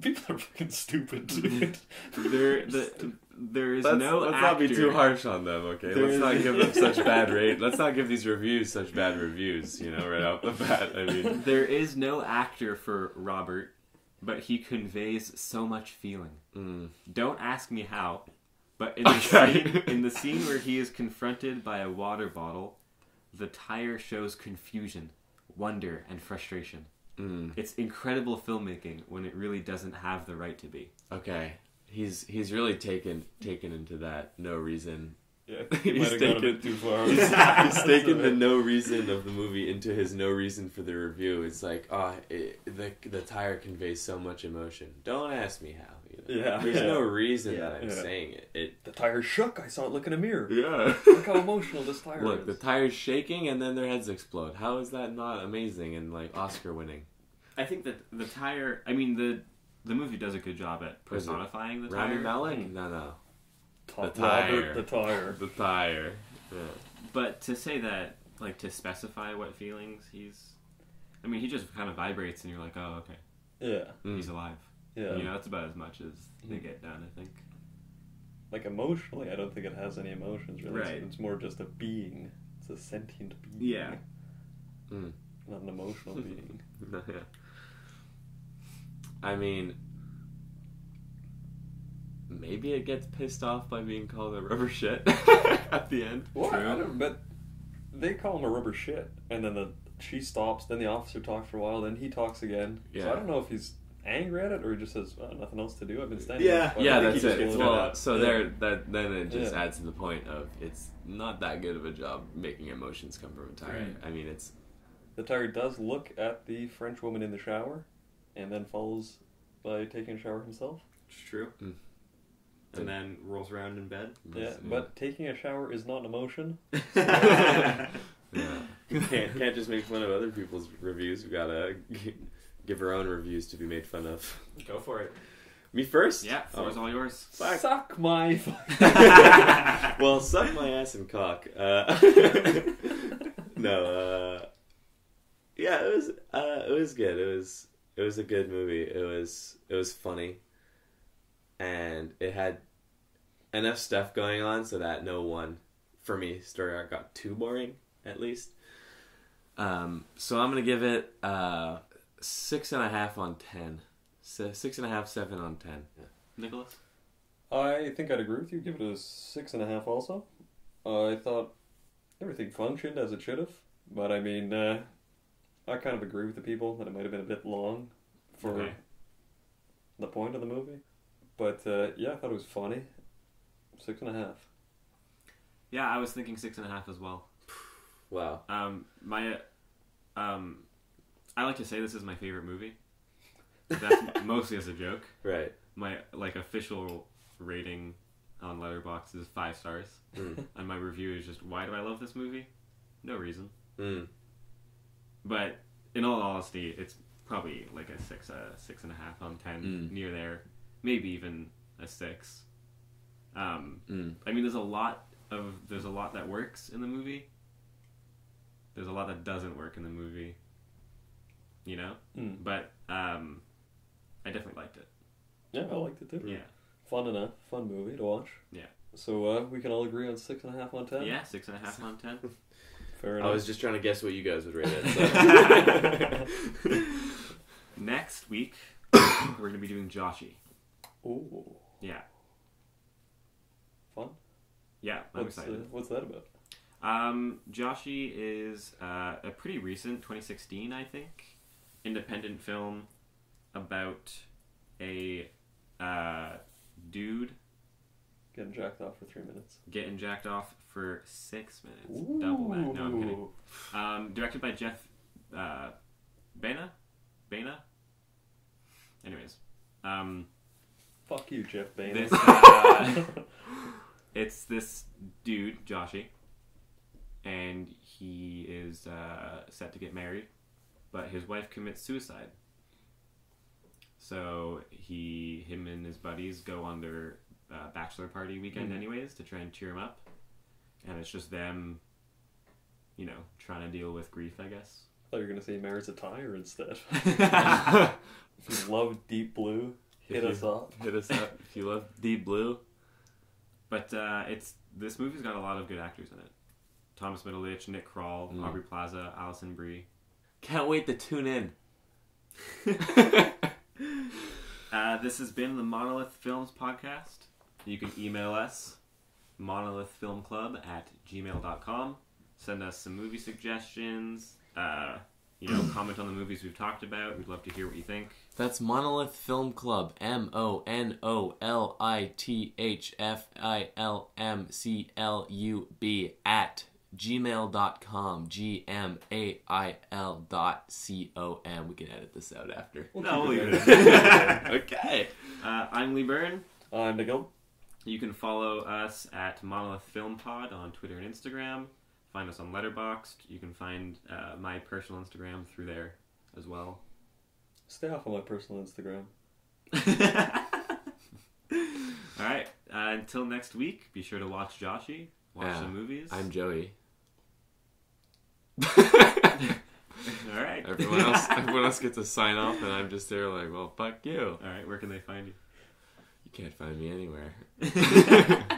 People are fucking stupid, dude. There, the, there is let's, no let's actor. not be too harsh on them, okay? There let's is- not give them such bad rate. Let's not give these reviews such bad reviews. You know, right off the bat. I mean, There is no actor for Robert, but he conveys so much feeling. mm, Don't ask me how, but in the, Okay. scene, in the scene where he is confronted by a water bottle, the tire shows confusion, wonder, and frustration. Mm, It's incredible filmmaking when it really doesn't have the right to be. okay. he's he's really taken taken into that no reason. Yeah, he He's might have gone a taken- bit too far. He's, he's taken the no reason of the movie into his no reason for the review. It's like, oh, it, the the tire conveys so much emotion. Don't ask me how. you know? Yeah, there's yeah. no reason Yeah, that I'm yeah. saying it. It The tire shook. I saw it look in a mirror. yeah. Look how emotional this tire Look, is. the tire's shaking and then their heads explode. How is that not amazing and like Oscar winning? I think that the tire. I mean the the movie does a good job at personifying the Rami tire. Malek? No, no. The tire. The tire. The tire. Yeah. But to say that, like to specify what feelings he's. I mean, he just kind of vibrates, and you're like, oh, okay, Yeah, Mm. he's alive. yeah. You know, that's about as much as they Mm. get done, I think. Like emotionally, I don't think it has any emotions. Really, Right. It's, it's more just a being. It's a sentient being. Yeah. Mm. Not an emotional being. yeah. I mean, maybe it gets pissed off by being called a rubber shit at the end. What? I True. don't, but they call him a rubber shit, and then the she stops. Then the officer talks for a while. Then he talks again. Yeah. So I don't know if he's angry at it or he just says nothing else to do. I've been standing. Yeah. here Yeah, that's it. Well, fed so Yeah. there, that then it just Yeah. adds to the point of it's not that good of a job making emotions come from a tire. Right. I mean, it's The tire does look at the French woman in the shower, and then follows by taking a shower himself. It's true. Mm. And then rolls around in bed. Yeah, but taking a shower is not an emotion. yeah. can't can't just make fun of other people's reviews. We gotta g- give our own reviews to be made fun of. Go for it. Me first? Yeah, floor's Oh. all yours. Fuck. Suck my. well, suck my ass and cock. Uh, no, uh, yeah, it was uh, it was good. It was it was a good movie. It was it was funny, and it had enough stuff going on so that no one, for me, story arc got too boring. At least. Um, so I'm gonna give it uh, six and a half on ten. Se- six and a half, seven on ten. Nicholas? I think I'd agree with you. Give it a six and a half. Also, uh, I thought everything functioned as it should have, but I mean, uh, I kind of agree with the people that it might have been a bit long for Okay. the point of the movie. But uh, yeah, I thought it was funny. Six and a half. Yeah, I was thinking six and a half as well. Wow. Um, my, um, I like to say this is my favorite movie. That's mostly as a joke. Right. My like official rating on Letterboxd is five stars, Mm. and my review is just why do I love this movie? No reason. Mm. But in all honesty, it's probably like a six, a six and a half on ten, Mm. near there, maybe even a six. Um, Mm. I mean, there's a lot of there's a lot that works in the movie. There's a lot that doesn't work in the movie. You know, Mm. but um, I definitely liked it. Yeah, I liked it too. Yeah, Fun enough, fun movie to watch. Yeah. So uh, we can all agree on six and a half on ten. yeah, six and a half on ten. Fair I was just trying to guess what you guys would rate it. so. Next week, we're gonna be doing Joshy. Ooh, Yeah, fun. yeah, I'm What's, uh, excited. what's that about? Um, Joshy is uh, a pretty recent, 2016, I think, independent film about a uh, dude Getting jacked off for three minutes. getting jacked off for six minutes. Double that. No, I'm kidding. Um, directed by Jeff uh, Bana. Bana. Anyways, um, Fuck you, Jeff Bain. this uh, it's this dude, Joshy, and he is uh, set to get married, but his wife commits suicide. So he, him, and his buddies go on their uh, bachelor party weekend, Mhm. anyways, to try and cheer him up, and it's just them, you know, trying to deal with grief, I guess. I thought you were gonna say marries a tire instead. if you love Deep Blue, hit If you- us up. Hit us up if you love Deep Blue. but uh, it's this movie's got a lot of good actors in it. Thomas Middleditch, Nick Kroll, Mm. Aubrey Plaza, Alison Brie. Can't wait to tune in. Uh, this has been the Monolith Films podcast. You can email us, monolithfilmclub at gmail.com. Send us some movie suggestions, uh, you know, comment on the movies we've talked about. We'd love to hear what you think. That's Monolith Film Club. M O N O L I T H F I L M C L U B at gmail.com. G M A I L dot C O M. We can edit this out after. No, we'll leave it. okay. Uh, I'm Lee Byrne. I'm Nagum. You can follow us at Monolith Film Pod on Twitter and Instagram. Find us on Letterboxd. You can find uh, my personal Instagram through there as well. Stay off of my personal Instagram. All right. Uh, until next week, be sure to watch Joshy. Watch Yeah, some movies. I'm Joey. All right. Everyone else, everyone else gets a sign off, and I'm just there like, well, fuck you. All right. Where can they find you? You can't find me anywhere.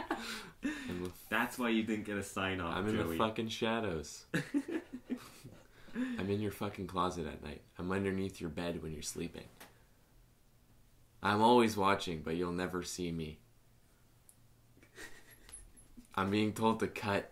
That's why you didn't get a sign off, I'm in Joey. the fucking shadows. I'm in your fucking closet at night. I'm underneath your bed when you're sleeping. I'm always watching, but you'll never see me. I'm being told to cut.